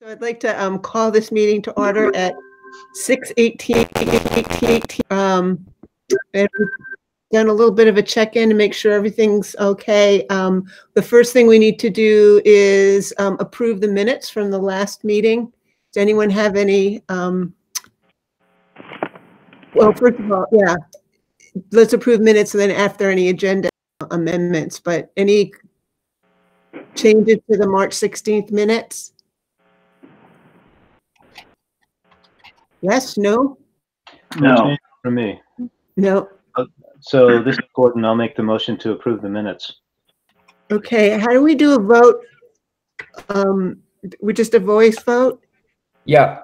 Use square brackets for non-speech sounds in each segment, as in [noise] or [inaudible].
So I'd like to um, call this meeting to order at 6:18. Um, and we've Done a little bit of a check-in to make sure everything's okay. Um, The first thing we need to do is um, approve the minutes from the last meeting. Does anyone have any? um, Well, first of all, yeah, let's approve minutes and then after any agenda amendments, but any changes to the March 16th minutes? Yes, no, No. For me. no. So this is Gordon. I'll make the motion to approve the minutes. Okay, how do we do a vote? Um, we just a voice vote? Yeah,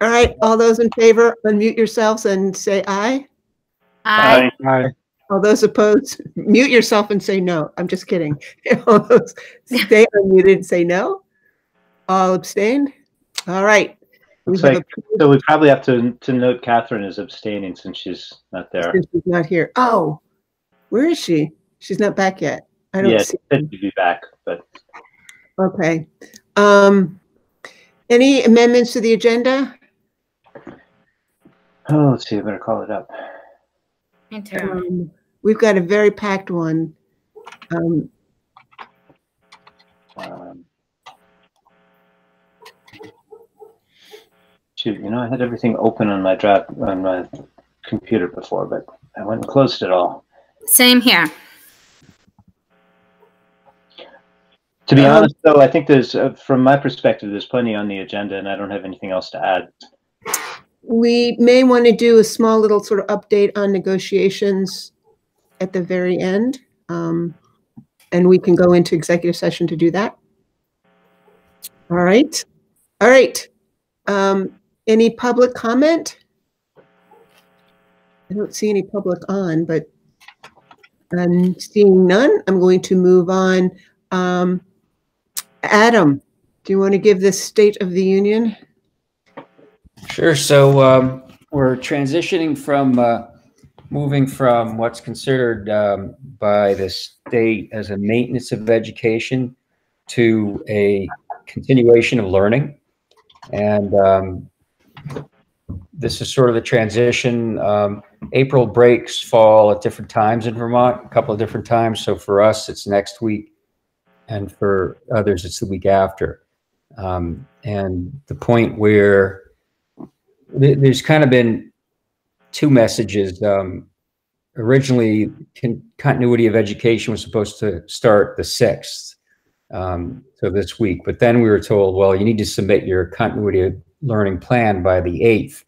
All right, all those in favor, unmute yourselves and say aye. Aye. Aye. All those opposed, [laughs] mute yourself and say no. I'm just kidding. [laughs] All those Stay unmuted and say no. All abstained? All right. We Looks like- approved So we probably have to, to note Catherine is abstaining since she's not there. since She's not here. Oh, where is she? She's not back yet. I don't she see. said she'd be back, but Okay. Um, any amendments to the agenda? oh, let's see, I better call it up. Me too. Um, We've got a very packed one. Um, Shoot, you know, I had everything open on my drive, on my computer before, but I went and closed it all. Same here. To be Um, honest, though, I think there's, uh, from my perspective, there's plenty on the agenda and I don't have anything else to add. We may want to do a small little sort of update on negotiations at the very end. Um, And we can go into executive session to do that. All right, all right. Um, Any public comment? I don't see any public on, but I'm seeing none. I'm going to move on. Um, Adam, do you want to give the State of the Union? sure. So um, we're transitioning from uh, moving from what's considered um, by the state as a maintenance of education to a continuation of learning. And um, this is sort of the transition. Um, April breaks fall at different times in Vermont, a couple of different times. So for us, it's next week, and for others, it's the week after. Um, and the point where th- there's kind of been two messages. Um, originally, con- continuity of education was supposed to start the sixth, um, so this week. But then we were told, well, you need to submit your continuity learning plan by the eighth.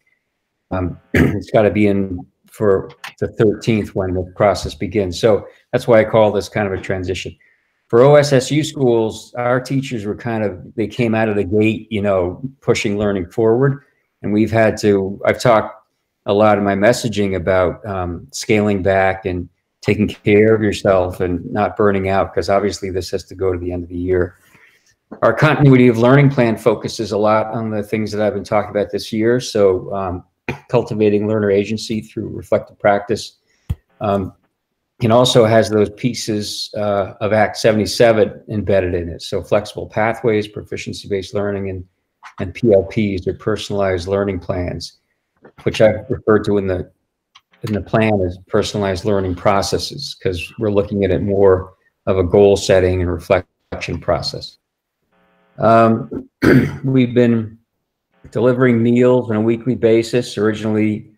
Um, [clears throat] it's got to be in for the 13th when the process begins. So that's why I call this kind of a transition. For OSSU schools, our teachers were kind of, they came out of the gate, you know, pushing learning forward. And we've had to, I've talked a lot in my messaging about um, scaling back and taking care of yourself and not burning out, because obviously this has to go to the end of the year. Our continuity of learning plan focuses a lot on the things that I've been talking about this year. So um, cultivating learner agency through reflective practice. Um, and also has those pieces uh, of Act 77 embedded in it. So flexible pathways, proficiency-based learning, and and PLPs or personalized learning plans, which I've referred to in the in the plan as personalized learning processes because we're looking at it more of a goal setting and reflection process. Um, [clears throat] we've been delivering meals on a weekly basis, originally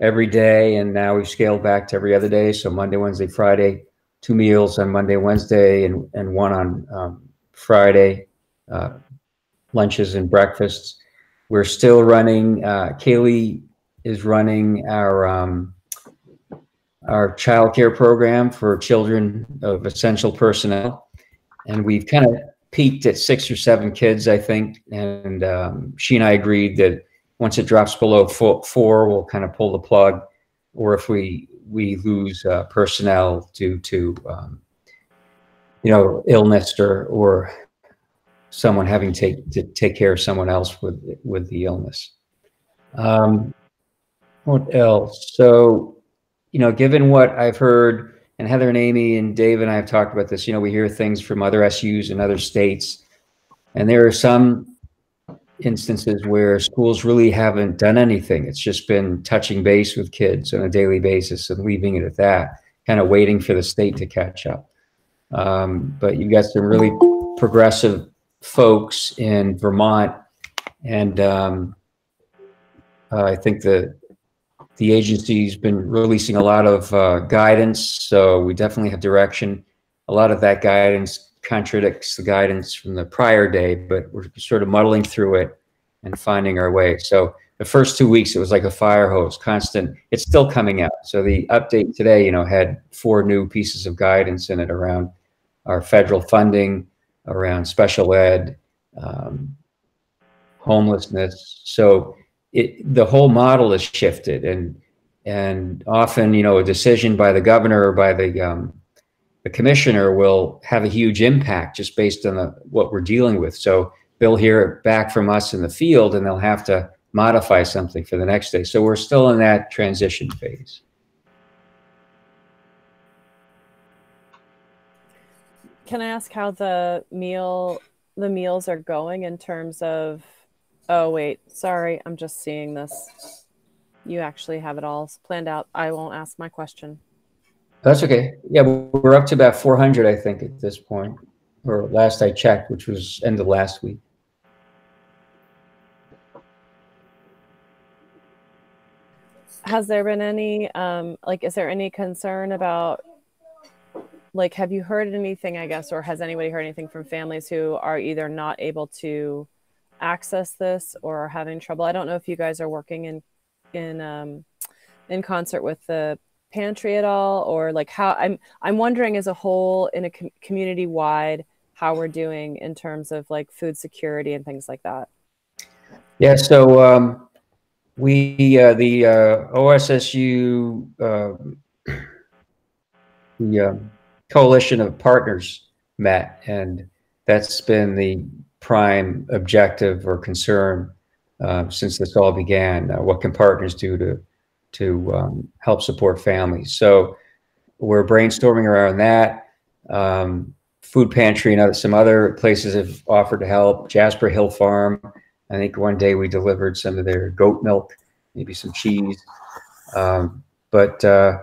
every day, and now we've scaled back to every other day. So Monday, Wednesday, Friday, two meals on Monday, Wednesday, and, and one on um, Friday, uh, lunches and breakfasts. We're still running, uh, Kaylee is running our, um, our childcare program for children of essential personnel. And we've kind of peaked at six or seven kids, I think. And um, she and I agreed that once it drops below fo- four, we'll kind of pull the plug. Or if we we lose uh, personnel due to um, you know illness or or someone having to take to take care of someone else with with the illness. Um, what else? So, you know, given what I've heard, and Heather and Amy and Dave and I have talked about this. You know, we hear things from other SUs in other states And there are some instances where schools really haven't done anything. It's just been touching base with kids on a daily basis and leaving it at that, kind of waiting for the state to catch up. Um, but you've got some really progressive folks in Vermont, and um, uh, I think the the agency's been releasing a lot of uh, guidance, so we definitely have direction. A lot of that guidance contradicts the guidance from the prior day, but we're sort of muddling through it and finding our way. So the first two weeks, it was like a fire hose, constant. It's still coming out. So the update today, you know, had four new pieces of guidance in it around our federal funding, around special ed, um, homelessness. So it, the whole model has shifted, and and often, you know, a decision by the governor or by the um, the commissioner will have a huge impact just based on the, what we're dealing with. So they'll hear it back from us in the field, and they'll have to modify something for the next day. So we're still in that transition phase. Can I ask how the meal the meals are going in terms of oh wait, sorry, I'm just seeing this. You actually have it all planned out. I won't ask my question. That's okay. Yeah, we're up to about 400, I think, at this point, or last I checked, which was end of last week. Has there been any, um, like, is there any concern about like have you heard anything i guess or has anybody heard anything from families who are either not able to access this or are having trouble. I don't know if you guys are working in in um, in concert with the pantry at all or like how i'm i'm wondering as a whole in a com- community wide how we're doing in terms of like food security and things like that. Yeah so um, we uh, the uh, ossu uh, [clears throat] the um, coalition of partners met, and that's been the prime objective or concern uh, since this all began. Uh, what can partners do to to um, help support families? So we're brainstorming around that. Um, food pantry and other, some other places have offered to help. Jasper Hill Farm, I think one day we delivered some of their goat milk, maybe some cheese. Um, but uh,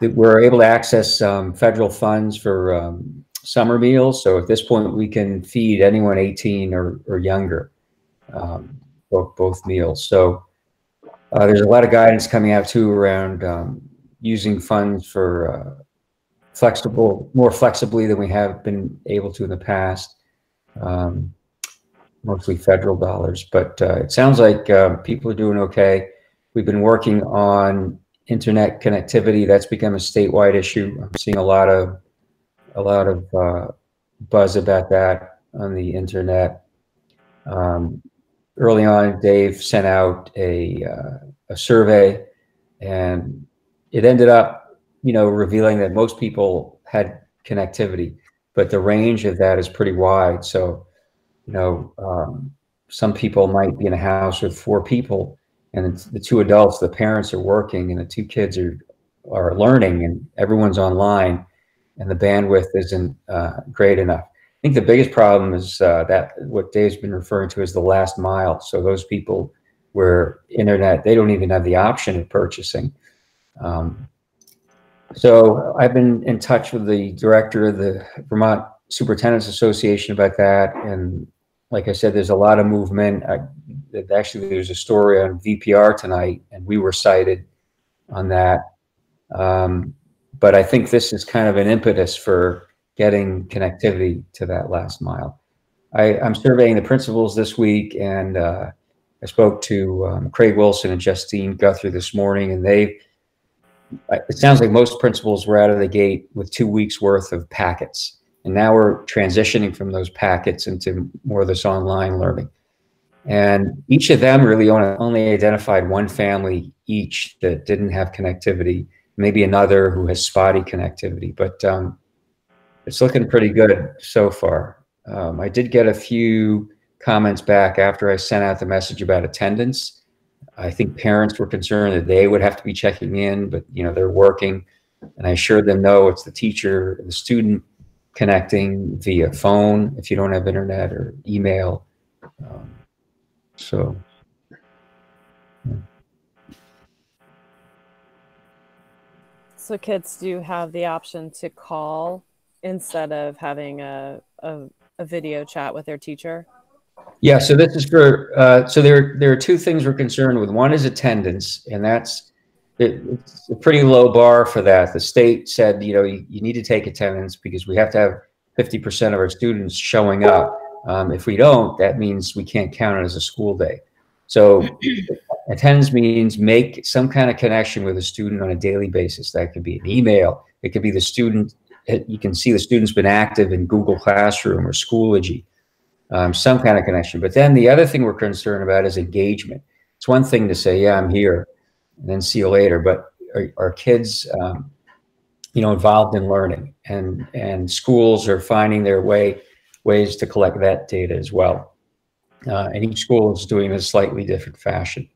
we're able to access um, federal funds for um, summer meals. So at this point, we can feed anyone 18 or, or younger, um, both, both meals. So uh, there's a lot of guidance coming out too around um, using funds for uh, flexible, more flexibly than we have been able to in the past. Um, mostly federal dollars, but uh, it sounds like uh, people are doing okay. We've been working on internet connectivity that's become a statewide issue i'm seeing a lot of a lot of uh, buzz about that on the internet. Um, early on dave sent out a, uh, a survey and it ended up you know revealing that most people had connectivity but the range of that is pretty wide. So you know um, some people might be in a house with four people and the two adults, the parents are working, and the two kids are are learning, and everyone's online, and the bandwidth isn't uh, great enough. I think the biggest problem is uh, that what Dave's been referring to as the last mile. So those people where internet, they don't even have the option of purchasing. Um, so I've been in touch with the director of the Vermont Superintendents Association about that, and like I said, there's a lot of movement. I, actually, there's a story on VPR tonight, and we were cited on that. Um, but I think this is kind of an impetus for getting connectivity to that last mile. I, am surveying the principals this week, and uh, I spoke to um, Craig Wilson and Justine Guthrie this morning, and they. It sounds like most principals were out of the gate with two weeks worth of packets and now we're transitioning from those packets into more of this online learning. And each of them really only identified one family each that didn't have connectivity, maybe another who has spotty connectivity, but um, it's looking pretty good so far. Um, I did get a few comments back after I sent out the message about attendance. I think parents were concerned that they would have to be checking in, but you know they're working, and I assured them no, it's the teacher, the student connecting via phone if you don't have internet or email. Um, so. So kids do have the option to call instead of having a, a, a video chat with their teacher. Yeah, so this is for, uh, so there, there are two things we're concerned with. One is attendance, and that's, it, it's a pretty low bar for that. The state said, you know, you, you need to take attendance because we have to have 50% of our students showing up. Um, if we don't, that means we can't count it as a school day. So [clears throat] attendance means make some kind of connection with a student on a daily basis. That could be an email. It could be the student. You can see the student's been active in Google Classroom or Schoology, um, some kind of connection. But then the other thing we're concerned about is engagement. It's one thing to say, yeah, I'm here, and then see you later. But are, are kids, um, you know, involved in learning? And and schools are finding their way ways to collect that data as well. Uh, and each school is doing it a slightly different fashion.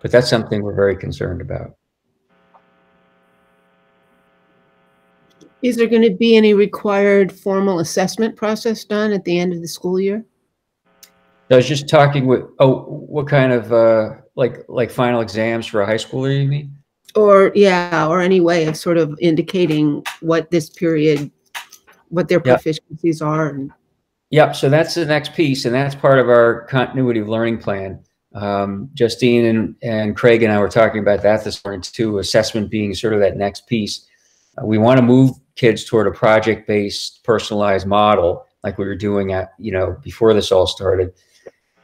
But that's something we're very concerned about. Is there going to be any required formal assessment process done at the end of the school year? I was just talking with, oh, what kind of, uh, like, like final exams for a high schooler, you mean? Or, yeah, or any way of sort of indicating what this period, what their Yeah. proficiencies are and Yep. So that's the next piece, and that's part of our continuity of learning plan. Um, Justine and, and Craig and I were talking about that this morning too. Assessment being sort of that next piece. Uh, we want to move kids toward a project-based, personalized model, like we were doing at you know before this all started.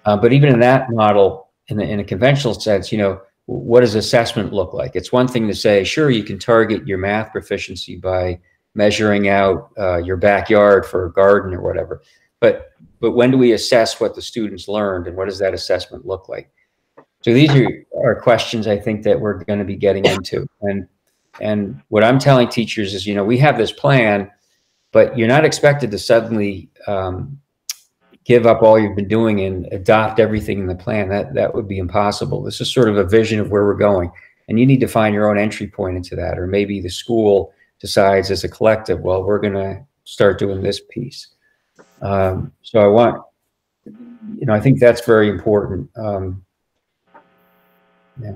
Uh, but even in that model, in, the, in a conventional sense, you know, what does assessment look like? It's one thing to say, sure, you can target your math proficiency by measuring out uh, your backyard for a garden or whatever. But but when do we assess what the students learned and what does that assessment look like? So these are, are questions I think that we're going to be getting into. And and what I'm telling teachers is, you know, we have this plan, but you're not expected to suddenly um, give up all you've been doing and adopt everything in the plan. That that would be impossible. This is sort of a vision of where we're going, and you need to find your own entry point into that. Or maybe the school decides as a collective, well, we're going to start doing this piece. Um, so I want, you know, I think that's very important. Um, yeah.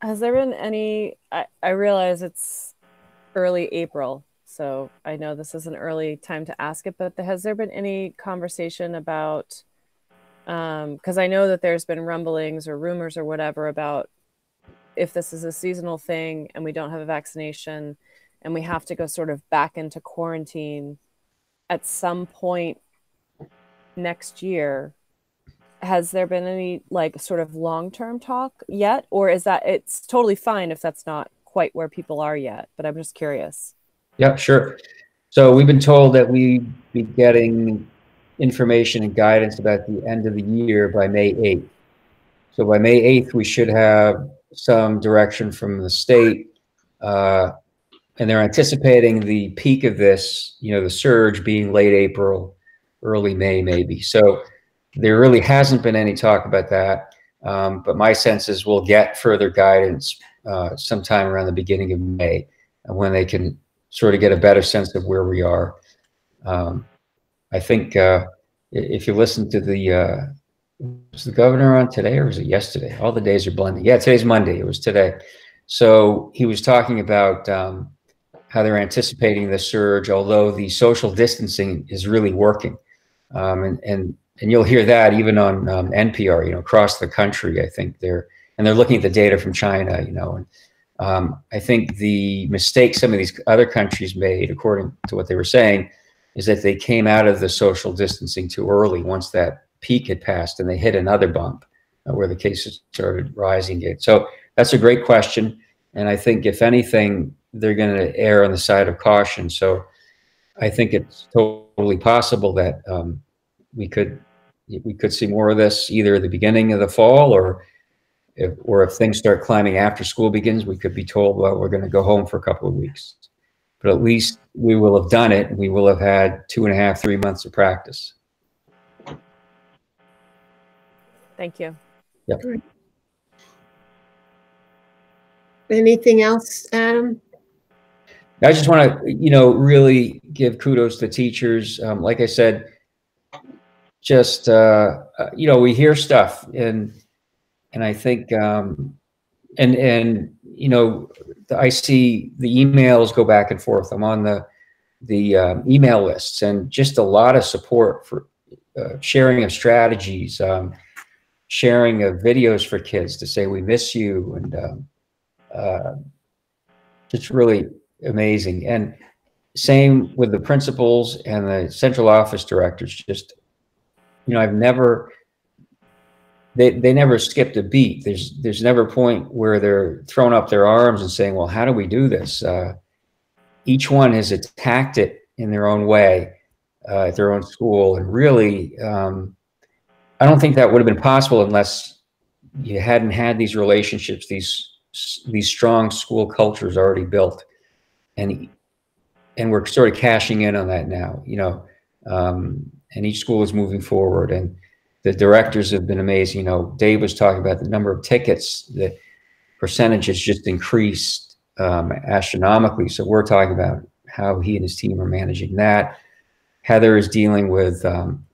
Has there been any? I, I realize it's early April, so I know this is an early time to ask it, but has there been any conversation about? Because I know that there's been rumblings or rumors or whatever about if this is a seasonal thing and we don't have a vaccination and we have to go sort of back into quarantine at some point next year has there been any like sort of long-term talk yet or is that it's totally fine if that's not quite where people are yet but i'm just curious Yeah, sure. So we've been told that we be getting information and guidance about the end of the year by May 8th. So by May 8th, we should have some direction from the state. Uh, and they're anticipating the peak of this, you know, the surge being late April, early May, maybe. So there really hasn't been any talk about that. Um, but my sense is we'll get further guidance uh, sometime around the beginning of May when they can sort of get a better sense of where we are. Um, I think uh, if you listen to the, uh, was the governor on today or was it yesterday? All the days are blending. Yeah, today's Monday. It was today. So he was talking about um, how they're anticipating the surge, although the social distancing is really working. Um, and, and, and you'll hear that even on um, NPR, you know, across the country, I think they're, and they're looking at the data from China, you know, and um, I think the mistake some of these other countries made, according to what they were saying, is that they came out of the social distancing too early once that peak had passed and they hit another bump uh, where the cases started rising again. So that's a great question. And I think if anything, they're going to err on the side of caution. So I think it's totally possible that um, we could we could see more of this either at the beginning of the fall or if, or if things start climbing after school begins, we could be told, well, we're going to go home for a couple of weeks. But at least we will have done it. We will have had two and a half, three months of practice. thank you Yep. anything else, Adam? I just want to, you know, really give kudos to teachers. Um, like I said, just uh, uh, you know, we hear stuff, and and I think, um, and and you know, I see the emails go back and forth. I'm on the the um, email lists, and just a lot of support for uh, sharing of strategies, um, sharing of videos for kids to say we miss you, and um, uh, it's really amazing. And same with the principals and the central office directors. Just you know, I've never they they never skipped a beat. There's there's never a point where they're throwing up their arms and saying, "Well, how do we do this?" Uh, each one has attacked it in their own way uh, at their own school, and really, um, I don't think that would have been possible unless you hadn't had these relationships, these these strong school cultures already built, and and we're sort of cashing in on that now. You know, um, and each school is moving forward, and the directors have been amazing. You know, Dave was talking about the number of tickets, the percentage has just increased um, astronomically. So we're talking about how he and his team are managing that. Heather is dealing with, um,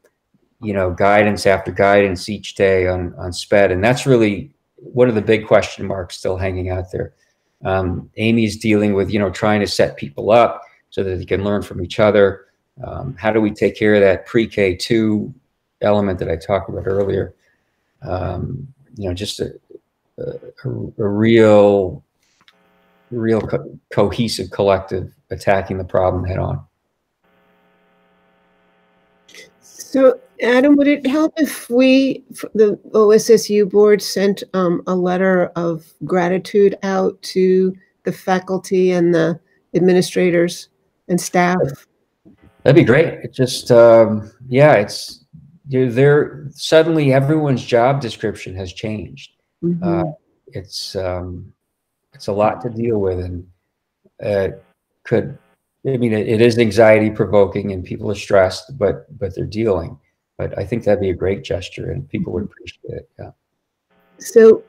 you know, guidance after guidance each day on on SPED, and that's really one of the big question marks still hanging out there. Um, Amy's dealing with, you know, trying to set people up so that they can learn from each other. Um, how do we take care of that pre-K two element that I talked about earlier? Um, you know, just a, a, a real, real co cohesive collective attacking the problem head on. So, Adam, would it help if we, the OSSU board, sent um, a letter of gratitude out to the faculty and the administrators and staff? That'd be great. It just, um, yeah, it's you're there. Suddenly, everyone's job description has changed. Mm -hmm. uh, it's um, it's a lot to deal with, and uh, could I mean it, it is anxiety provoking, and people are stressed, but but they're dealing. But I think that'd be a great gesture, and people would appreciate it. Yeah. So,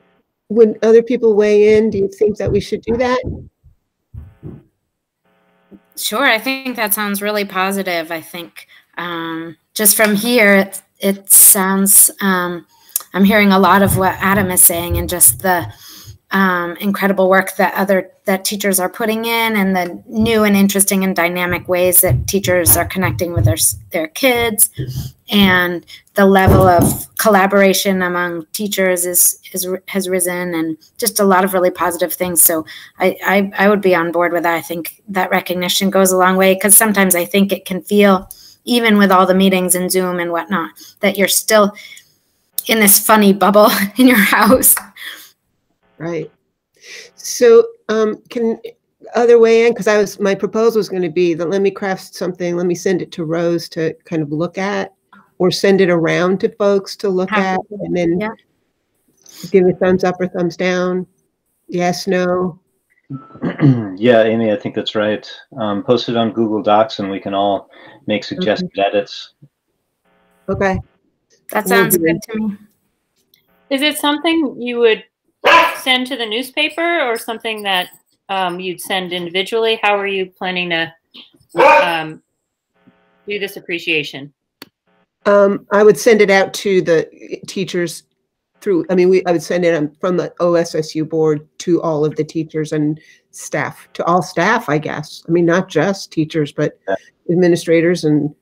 when other people weigh in, do you think that we should do that? Sure, I think that sounds really positive. I think um, just from here, it, it sounds, um, I'm hearing a lot of what Adam is saying and just the um, incredible work that other that teachers are putting in and the new and interesting and dynamic ways that teachers are connecting with their, their kids. And the level of collaboration among teachers is, is has risen and just a lot of really positive things. So I, I, I would be on board with that. I think that recognition goes a long way because sometimes i think it can feel even with all the meetings and zoom and whatnot that you're still in this funny bubble [laughs] in your house Right. So um, can other weigh in because I was my proposal was going to be that let me craft something, let me send it to Rose to kind of look at, or send it around to folks to look at, and then yeah. give a thumbs up or thumbs down. Yes, no. [clears throat] yeah, Amy, I think that's right. Um, post it on Google Docs, and we can all make suggested okay. edits. Okay. That sounds good to me. Is it something you would send to the newspaper or something that um, you'd send individually? How are you planning to um, do this appreciation? Um, I would send it out to the teachers through, I mean, we, I would send it from the OSSU board to all of the teachers and staff, to all staff, I guess. I mean, not just teachers, but administrators and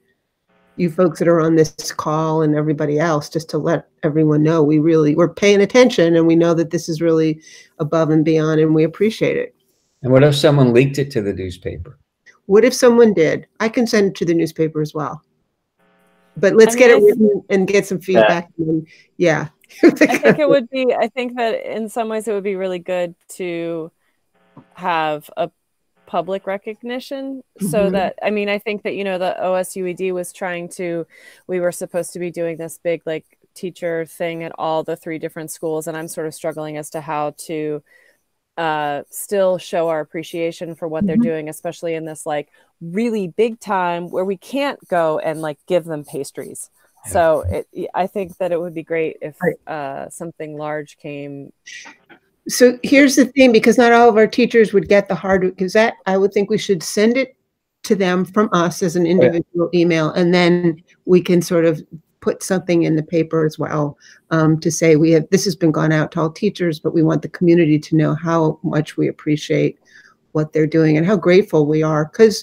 you folks that are on this call and everybody else just to let everyone know we really we're paying attention and we know that this is really above and beyond and we appreciate it. And what if someone leaked it to the newspaper? What if someone did? I can send it to the newspaper as well. But let's I mean, get it written and get some feedback yeah, and, yeah. i think it would be i think that in some ways it would be really good to have a public recognition so mm-hmm. that i mean i think that you know the osued was trying to we were supposed to be doing this big like teacher thing at all the three different schools and i'm sort of struggling as to how to uh, still show our appreciation for what mm-hmm. they're doing especially in this like really big time where we can't go and like give them pastries yeah. so it, i think that it would be great if uh, something large came So here's the thing, because not all of our teachers would get the Hardwick Gazette, I would think we should send it to them from us as an individual email, and then we can sort of put something in the paper as well um, to say we have this has been gone out to all teachers, but we want the community to know how much we appreciate what they're doing and how grateful we are because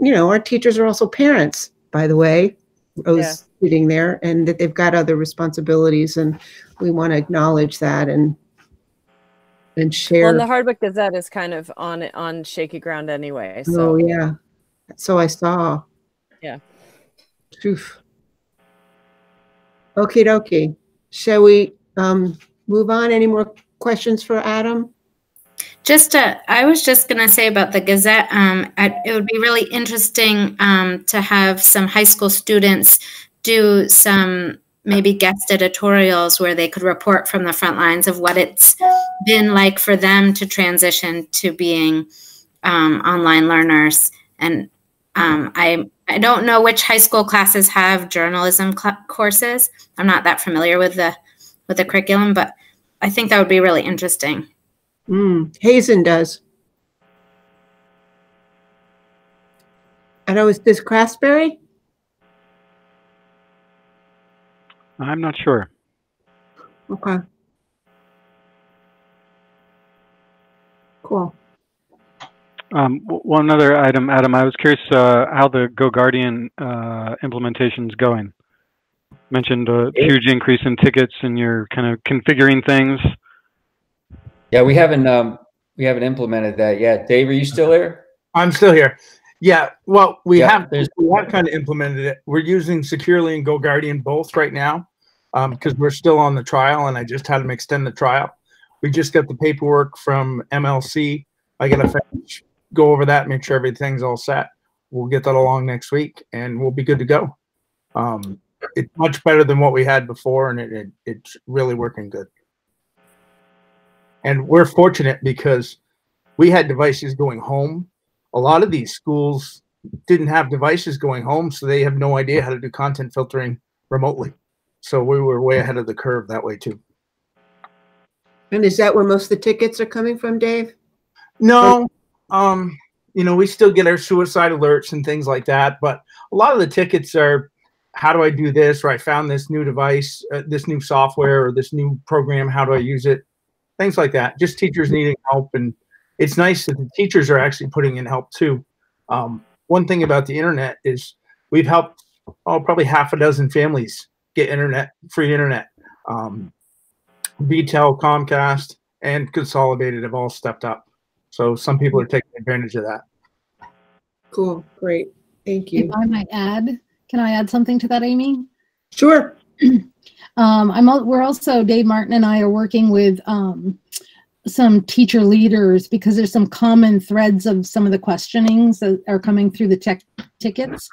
you know our teachers are also parents, by the way. Rose Yeah. sitting there, and that they've got other responsibilities, and we want to acknowledge that and and share. Well, and the Hardwick Gazette is kind of on on shaky ground anyway. Oh So yeah. So I saw. Yeah. Oof. Okie dokie. Shall we um move on? Any more questions for Adam? Just, uh, I was just going to say about the Gazette, um, I, it would be really interesting um, to have some high school students do some maybe guest editorials where they could report from the front lines of what it's been like for them to transition to being um, online learners. And um, I, I don't know which high school classes have journalism cl- courses. I'm not that familiar with the with the curriculum, but I think that would be really interesting. Mm, Hazen does. I know, is this Craftsbury? I'm not sure. Okay. Cool. Um, one other item, Adam, I was curious uh, how the GoGuardian uh, implementation is going. Mentioned a huge increase in tickets, and you're kind of configuring things. Yeah, we haven't um, we haven't implemented that yet. Dave, are you still here? I'm still here. Yeah, well, we Yeah, have we have kind of implemented it. We're using Securely and GoGuardian both right now because we're still on the trial, and I just had them extend the trial. We just got the paperwork from MLC. I gotta finish, go over that, make sure everything's all set. We'll get that along next week, and we'll be good to go. Um, it's much better than what we had before, and it, it it's really working good. And we're fortunate because we had devices going home a lot of these schools didn't have devices going home, so they have no idea how to do content filtering remotely. So we were way ahead of the curve that way too. And is that where most of the tickets are coming from, Dave? No, um, you know, we still get our suicide alerts and things like that, but a lot of the tickets are, how do I do this? Or I found this new device, uh, this new software, or this new program. How do I use it? Things like that. Just teachers needing help, and it's nice that the teachers are actually putting in help too. Um, one thing about the internet is we've helped oh probably half a dozen families get internet, free internet. Um, VTEL, Comcast, and Consolidated have all stepped up. So some people are taking advantage of that. Cool, great, thank you. If I might add, can I add something to that, Amy? Sure. [clears throat] Um, I'm, we're also, Dave Martin and I are working with, um, some teacher leaders because there's some common threads of some of the questionings that are coming through the tech tickets.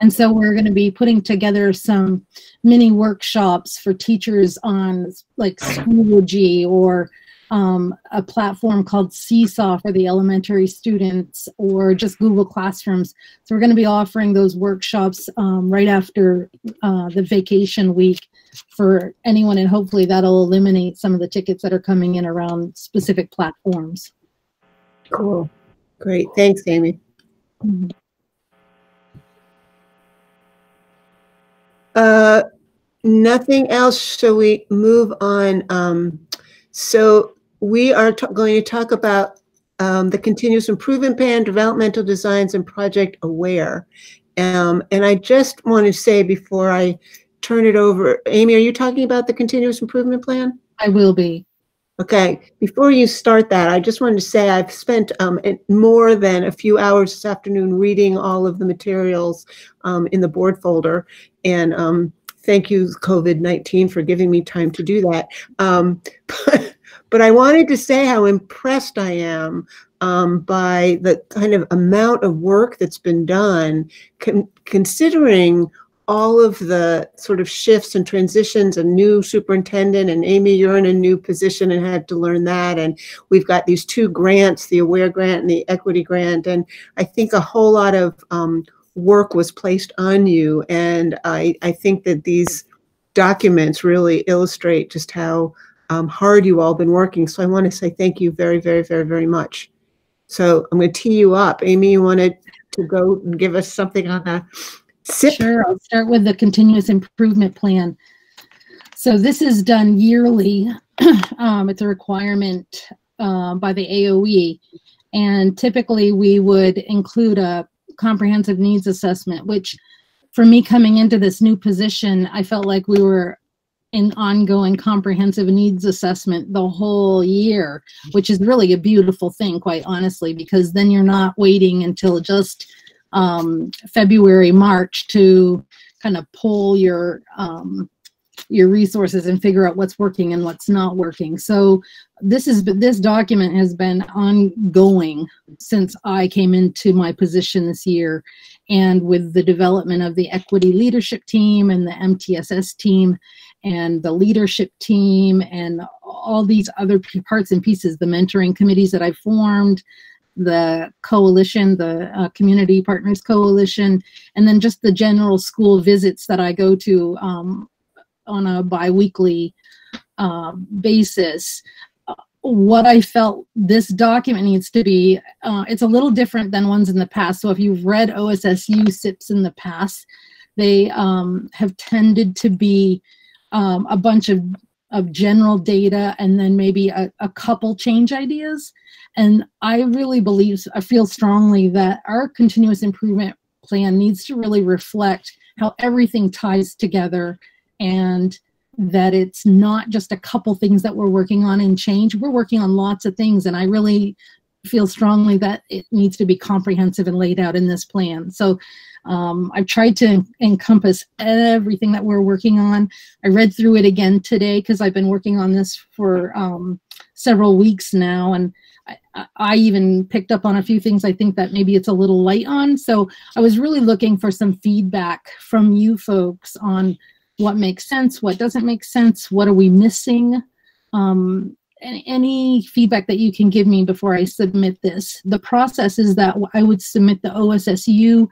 And so we're going to be putting together some mini workshops for teachers on like Schoology or um, a platform called Seesaw for the elementary students or just Google Classrooms. So we're going to be offering those workshops um, right after uh, the vacation week for anyone, and hopefully that'll eliminate some of the tickets that are coming in around specific platforms. Cool, great, thanks, Amy. Mhm. Uh, nothing else, shall we move on? Um, so we are going to talk about um, the continuous improvement plan, developmental designs, and project aware. Um, and I just want to say before I turn it over, Amy, are you talking about the continuous improvement plan? I will be. Okay, before you start that, I just wanted to say I've spent um, more than a few hours this afternoon reading all of the materials um, in the board folder. And um, thank you, COVID 19, for giving me time to do that. Um, [laughs] but, but I wanted to say how impressed I am um, by the kind of amount of work that's been done, con- considering all of the sort of shifts and transitions, a new superintendent, and Amy, you're in a new position and had to learn that. And we've got these two grants, the Aware Grant and the Equity Grant. And I think a whole lot of um, work was placed on you. And I, I think that these documents really illustrate just how um, hard you all been working. So I want to say thank you very, very, very, very much. So I'm going to tee you up. Amy, you wanted to go and give us something on that? SIP? Sure, I'll start with the continuous improvement plan. So this is done yearly. [clears throat] um, it's a requirement uh, by the AOE. And typically we would include a comprehensive needs assessment, which for me coming into this new position, I felt like we were in ongoing comprehensive needs assessment the whole year, which is really a beautiful thing, quite honestly, because then you're not waiting until just um, February, March to kind of pull your um, your resources and figure out what's working and what's not working. So this is this document has been ongoing since I came into my position this year, and with the development of the equity leadership team and the MTSS team and the leadership team and all these other parts and pieces, the mentoring committees that I formed, the coalition, the uh, Community Partners Coalition, and then just the general school visits that I go to um, on a biweekly uh, basis. What I felt this document needs to be, uh, it's a little different than ones in the past. So if you've read OSSU SIPs in the past, they um, have tended to be um, a bunch of, of general data and then maybe a, a couple change ideas. And I really believe, I feel strongly that our continuous improvement plan needs to really reflect how everything ties together and that it's not just a couple things that we're working on and change. We're working on lots of things, and I really feel strongly that it needs to be comprehensive and laid out in this plan. So um, I've tried to encompass everything that we're working on. I read through it again today because I've been working on this for um, several weeks now, and I, I, even picked up on a few things I think that maybe it's a little light on. So I was really looking for some feedback from you folks on what makes sense, what doesn't make sense, what are we missing. Um, any feedback that you can give me before I submit this. The process is that I would submit the OSSU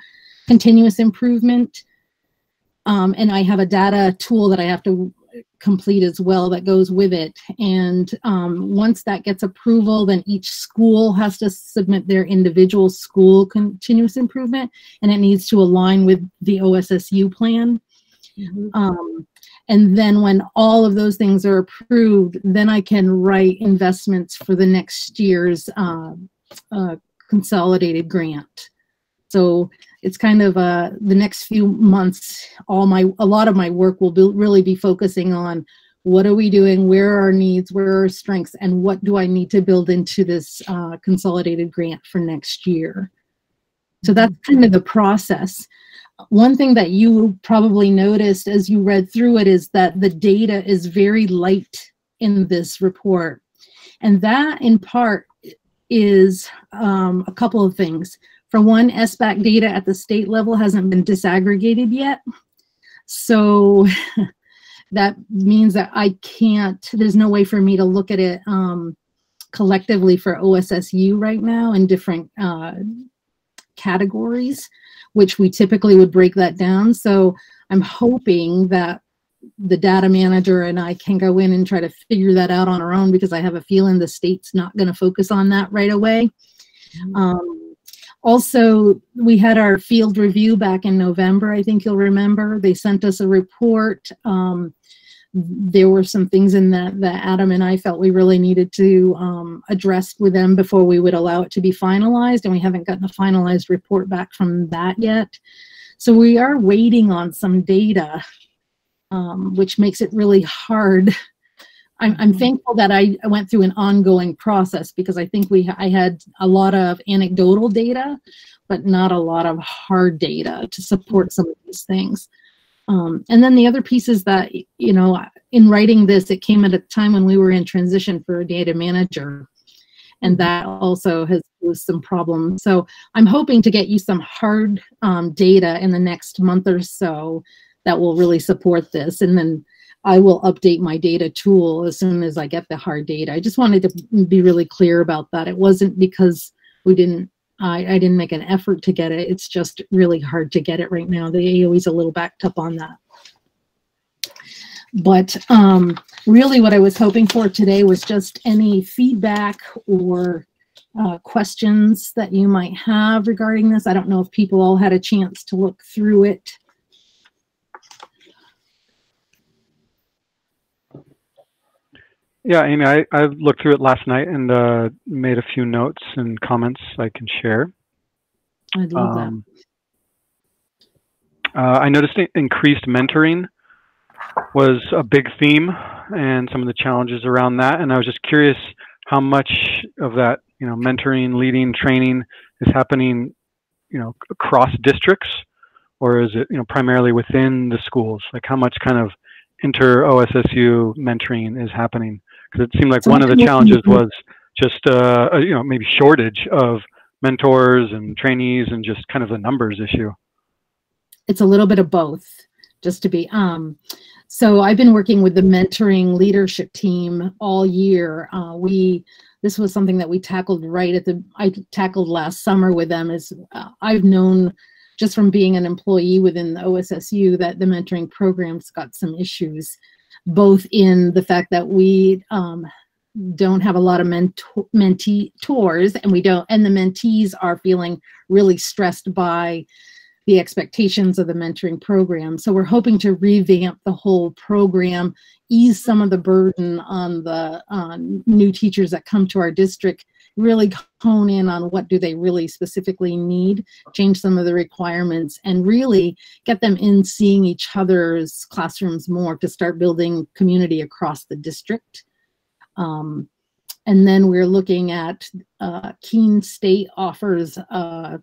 continuous improvement, um, and I have a data tool that I have to complete as well that goes with it. And um, once that gets approval, then each school has to submit their individual school continuous improvement, and it needs to align with the OSSU plan. Mm-hmm. Um, and then when all of those things are approved, then I can write investments for the next year's uh, uh, consolidated grant. So it's kind of uh, the next few months, all my a lot of my work will be, really be focusing on what are we doing, where are our needs, where are our strengths, and what do I need to build into this uh, consolidated grant for next year. So that's kind of the process one thing that you probably noticed as you read through it is that the data is very light in this report. And that in part is um, a couple of things. For one, SBAC data at the state level hasn't been disaggregated yet. So [laughs] that means that I can't, there's no way for me to look at it um, collectively for OSSU right now in different uh, categories which we typically would break that down. So I'm hoping that the data manager and I can go in and try to figure that out on our own because I have a feeling the state's not going to focus on that right away. Mm-hmm. Um, also, we had our field review back in November, I think you'll remember. They sent us a report um, there were some things in that that Adam and I felt we really needed to um, address with them before we would allow it to be finalized, and we haven't gotten a finalized report back from that yet. So we are waiting on some data, um, which makes it really hard. I'm, I'm mm-hmm. thankful that I went through an ongoing process because I think we I had a lot of anecdotal data, but not a lot of hard data to support some of these things. Um, and then the other piece is that, you know, in writing this, it came at a time when we were in transition for a data manager. And that also has some problems. So I'm hoping to get you some hard um, data in the next month or so that will really support this. And then I will update my data tool as soon as I get the hard data. I just wanted to be really clear about that. It wasn't because we didn't I, I didn't make an effort to get it. It's just really hard to get it right now. The AOE's a little backed up on that. But um, really, what I was hoping for today was just any feedback or uh, questions that you might have regarding this. I don't know if people all had a chance to look through it. Yeah, Amy, I, I looked through it last night and uh, made a few notes and comments I can share. I'd love Um, uh, I noticed increased mentoring was a big theme and some of the challenges around that. And I was just curious how much of that, you know, mentoring, leading, training is happening, you know, across districts or is it, you know, primarily within the schools? Like how much kind of inter OSSU mentoring is happening? Because it seemed like one of the challenges was just, uh, a, you know, maybe shortage of mentors and trainees and just kind of the numbers issue. it's a little bit of both just to be um so i've been working with the mentoring leadership team all year uh, we this was something that we tackled right at the i tackled last summer with them is uh, i've known just from being an employee within the ossu that the mentoring program's got some issues both in the fact that we um, don't have a lot of mentor, mentee tours and we don't and the mentees are feeling really stressed by the expectations of the mentoring program. So we're hoping to revamp the whole program, ease some of the burden on the on new teachers that come to our district, really hone in on what do they really specifically need, change some of the requirements, and really get them in seeing each other's classrooms more to start building community across the district. Um, and then we're looking at uh, Keene State offers uh,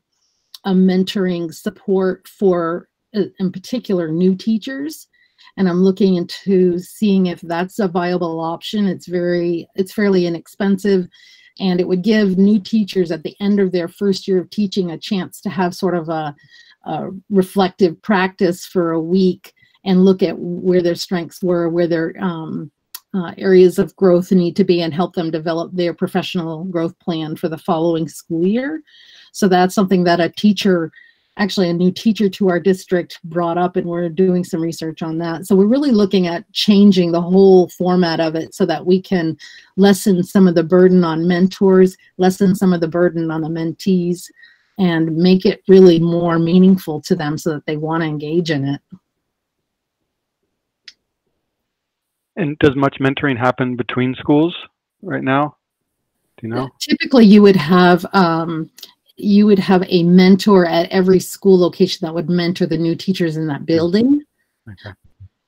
a mentoring support for, uh, in particular, new teachers. And I'm looking into seeing if that's a viable option. It's very, it's fairly inexpensive. And it would give new teachers at the end of their first year of teaching a chance to have sort of a, a reflective practice for a week and look at where their strengths were, where their um, uh, areas of growth need to be, and help them develop their professional growth plan for the following school year. So that's something that a teacher, actually a new teacher to our district brought up and we're doing some research on that. So we're really looking at changing the whole format of it so that we can lessen some of the burden on mentors, lessen some of the burden on the mentees and make it really more meaningful to them so that they want to engage in it. And does much mentoring happen between schools right now? Do you know? Typically, you would have um, you would have a mentor at every school location that would mentor the new teachers in that building. Okay.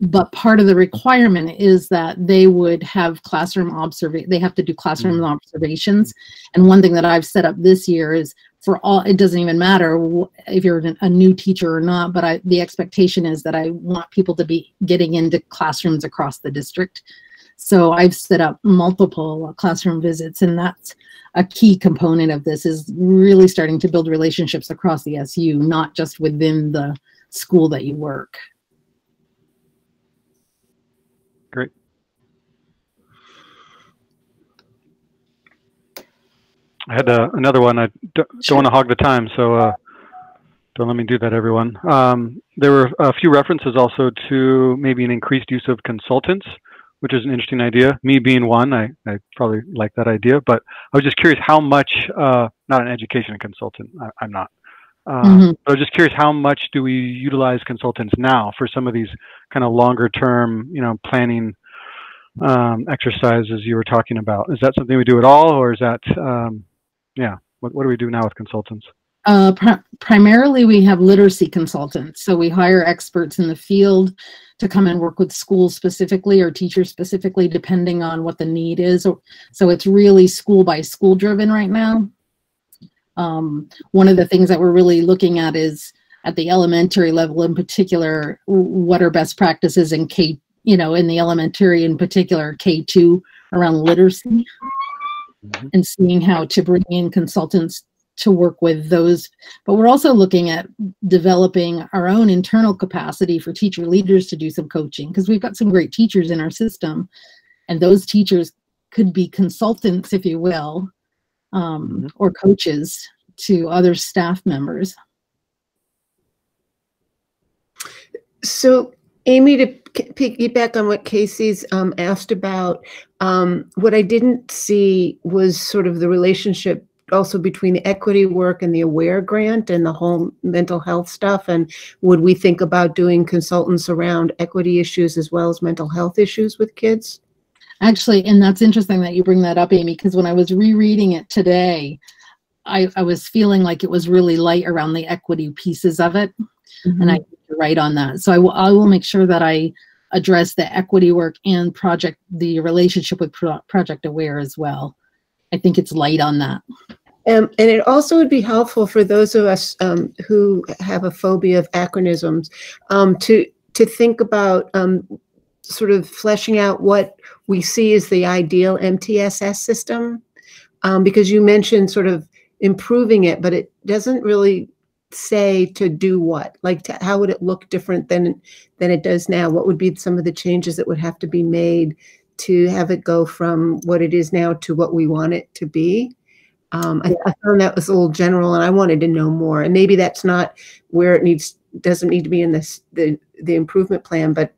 But part of the requirement is that they would have classroom observation. They have to do classroom mm. observations. And one thing that I've set up this year is for all. It doesn't even matter if you're a new teacher or not. But I, the expectation is that I want people to be getting into classrooms across the district. So I've set up multiple classroom visits, and that's a key component of this is really starting to build relationships across the SU, not just within the school that you work. Great. I had uh, another one. I don't, don't want to hog the time, so uh, don't let me do that, everyone. Um, there were a few references also to maybe an increased use of consultants, which is an interesting idea. Me being one, I, I probably like that idea, but I was just curious how much, uh, not an education consultant, I, I'm not. Uh, Mhm. but I was just curious how much do we utilize consultants now for some of these kind of longer term, you know, planning um, exercises you were talking about? Is that something we do at all, or is that, um, yeah, what, what do we do now with consultants? Uh, pri- primarily, we have literacy consultants. So we hire experts in the field to come and work with schools specifically or teachers specifically, depending on what the need is. So it's really school by school driven right now. Um, one of the things that we're really looking at is at the elementary level in particular, what are best practices in K, you know, in the elementary in particular, K2 around literacy Mhm. and seeing how to bring in consultants to work with those. But we're also looking at developing our own internal capacity for teacher leaders to do some coaching because we've got some great teachers in our system, and those teachers could be consultants, if you will, um, or coaches to other staff members. So Amy, to piggyback on what Casey's um, asked about, um, what I didn't see was sort of the relationship also between the equity work and the aware grant and the whole mental health stuff and would we think about doing consultants around equity issues as well as mental health issues with kids Actually, and that's interesting that you bring that up, Amy, because when I was rereading it today, I, I was feeling like it was really light around the equity pieces of it. And I mm-hmm. think right on that. So I will, I will make sure that I address the equity work and project, the relationship with Pro- Project Aware as well. I think it's light on that. Um, and it also would be helpful for those of us um, who have a phobia of acronyms um, to to think about um, sort of fleshing out what we see as the ideal MTSS system, um, because you mentioned sort of improving it, but it doesn't really say to do what. Like, to, how would it look different than than it does now? What would be some of the changes that would have to be made to have it go from what it is now to what we want it to be? Um, I, I found that was a little general, and I wanted to know more. And maybe that's not where it needs doesn't need to be in this the the improvement plan, but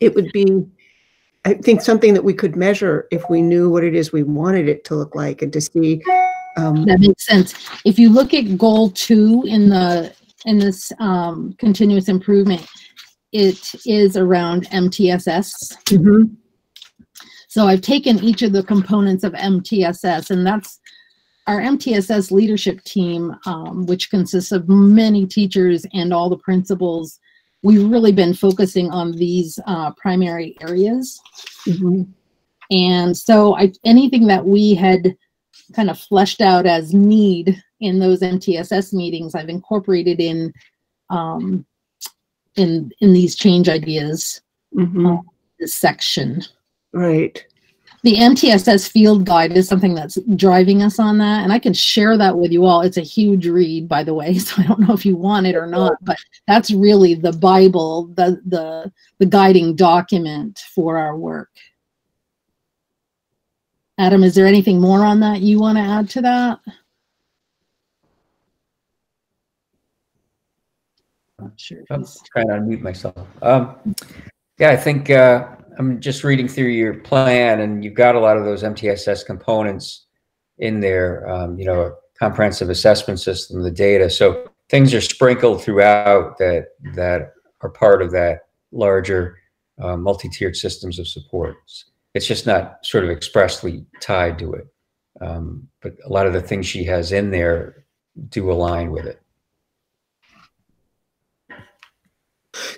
it would be, I think, something that we could measure if we knew what it is we wanted it to look like, and to see. Um, That makes sense. If you look at goal two in the, in this um, continuous improvement, it is around MTSS. mhm. So I've taken each of the components of MTSS, and that's our MTSS leadership team, um, which consists of many teachers and all the principals. We've really been focusing on these uh, primary areas. Mhm. And so I, anything that we had kind of fleshed out as need in those MTSS meetings, I've incorporated in um, in in these change ideas Mhm. this section. Right. The MTSS field guide is something that's driving us on that, and I can share that with you all. It's a huge read, by the way, [laughs] so I don't know if you want it or not, but that's really the Bible, the the the guiding document for our work. Adam, is there anything more on that you want to add to that? Sure. I'm trying to unmute myself. Um, yeah, I think uh, I'm just reading through your plan, and you've got a lot of those MTSS components in there. Um, you know, a comprehensive assessment system, the data. So things are sprinkled throughout that that are part of that larger uh, multi-tiered systems of supports. It's just not sort of expressly tied to it, um, but a lot of the things she has in there do align with it.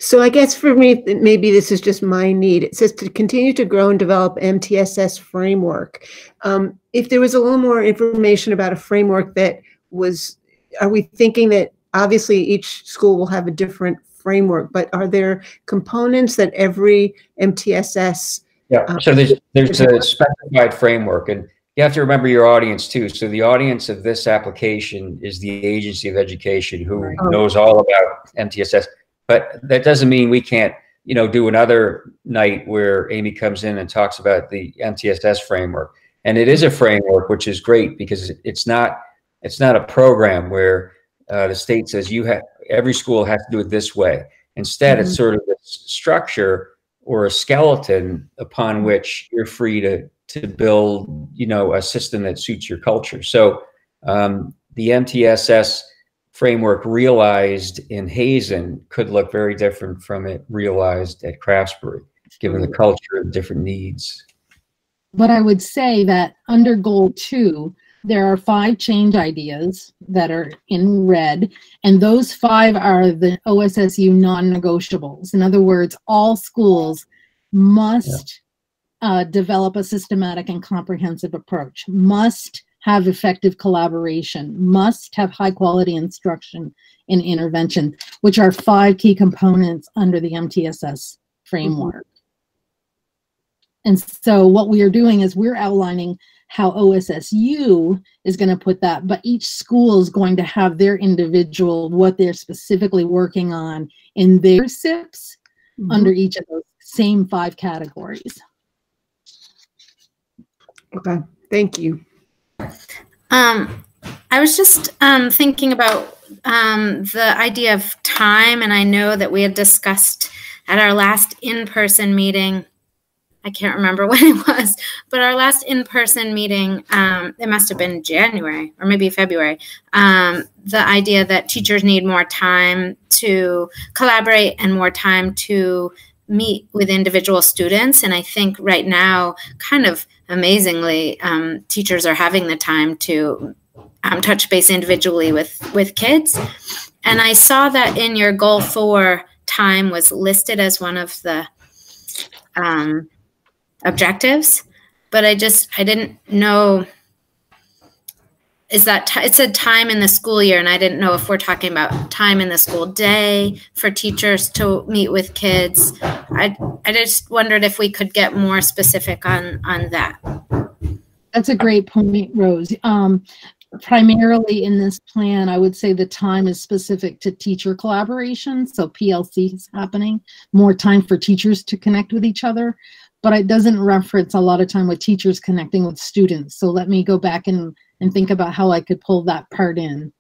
So I guess for me, maybe this is just my need. It says to continue to grow and develop MTSS framework. Um, if there was a little more information about a framework that was, are we thinking that obviously each school will have a different framework, but are there components that every MTSS? Yeah, Um, so there's, there's a specified framework and you have to remember your audience too. So the audience of this application is the agency of education who Right. knows all about MTSS. But that doesn't mean we can't, you know, do another night where Amy comes in and talks about the MTSS framework. And it is a framework, which is great because it's not, it's not a program where uh, the state says you have, every school has to do it this way. Instead, it's sort of a structure or a skeleton upon which you're free to to build, you know, a system that suits your culture. So um, the MTSS framework realized in Hazen could look very different from it realized at Craftsbury, given the culture and different needs. But I would say that under goal two, there are five change ideas that are in red, and those five are the OSSU non-negotiables. In other words, all schools must uh, develop a systematic and comprehensive approach, must have effective collaboration, must have high quality instruction and intervention, which are five key components under the MTSS framework. Mm-hmm. And so what we are doing is we're outlining how OSSU is going to put that, but each school is going to have their individual, what they're specifically working on in their SIPs mm-hmm. under each of those same five categories. Okay, thank you. Um, I was just um, thinking about um, the idea of time, and I know that we had discussed at our last in-person meeting, I can't remember [laughs] when it was, but our last in-person meeting, um, it must have been January or maybe February. Um, the idea that teachers need more time to collaborate and more time to meet with individual students. And I think right now, kind of amazingly, um, teachers are having the time to um, touch base individually with with kids. And I saw that in your goal four, time was listed as one of the um, objectives, but I just I didn't know. Is that t- it said time in the school year, and I didn't know if we're talking about time in the school day for teachers to meet with kids. I I just wondered if we could get more specific on on that. That's a great point, Rose. Um, primarily in this plan, I would say the time is specific to teacher collaboration. So PLC is happening, more time for teachers to connect with each other, but it doesn't reference a lot of time with teachers connecting with students. So let me go back and, and think about how I could pull that part in.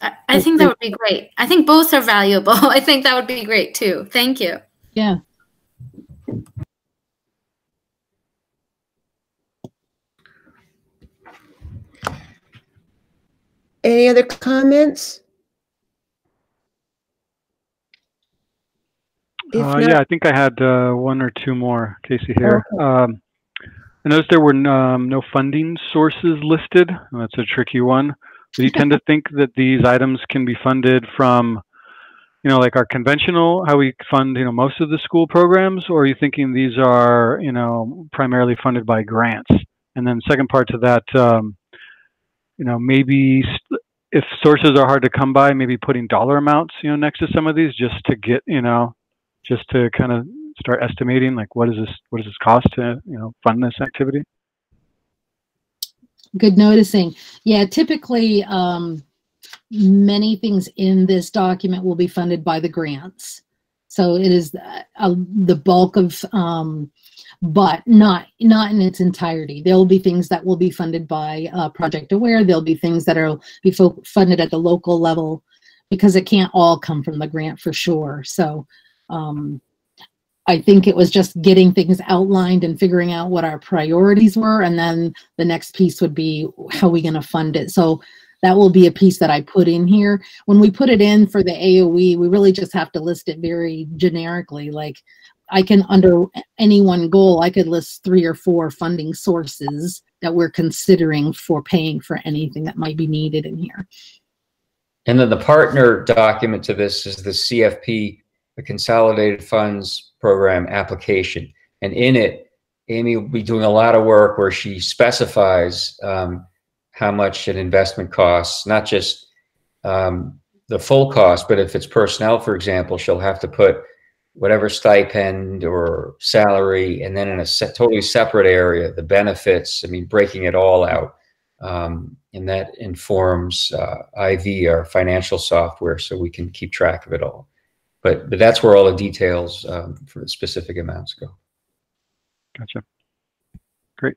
I, I think that would be great. I think both are valuable. [laughs] I think that would be great too. Thank you. Yeah. Any other comments? Uh, not- yeah, I think I had uh, one or two more, Casey here. Um, I noticed there were um, no funding sources listed. That's a tricky one. Do you tend to [laughs] think that these items can be funded from, you know, like our conventional, how we fund, you know, most of the school programs, or are you thinking these are, you know, primarily funded by grants? And then second part to that, um, you know, maybe if sources are hard to come by, maybe putting dollar amounts, you know, next to some of these just to get, you know, just to kind of start estimating like what is this what does this cost to you know fund this activity Good noticing. Yeah, typically, um, many things in this document will be funded by the grants. So it is uh, uh, the bulk of, um, but not not in its entirety. There will be things that will be funded by uh, Project Aware. There'll be things that are be funded at the local level because it can't all come from the grant for sure. So um, I think it was just getting things outlined and figuring out what our priorities were, and then the next piece would be how are we going to fund it. So that will be a piece that I put in here. When we put it in for the AOE, we really just have to list it very generically. Like I can, under any one goal, I could list three or four funding sources that we're considering for paying for anything that might be needed in here. And then the partner document to this is the CFP, the Consolidated Funds Program application. And in it, Amy will be doing a lot of work where she specifies um, how much an investment costs, not just um, the full cost, but if it's personnel, for example, she'll have to put whatever stipend or salary, and then in a se- totally separate area, the benefits. I mean, breaking it all out, um, and that informs uh, IV, our financial software, so we can keep track of it all. But but that's where all the details um, for the specific amounts go. gotcha. Great.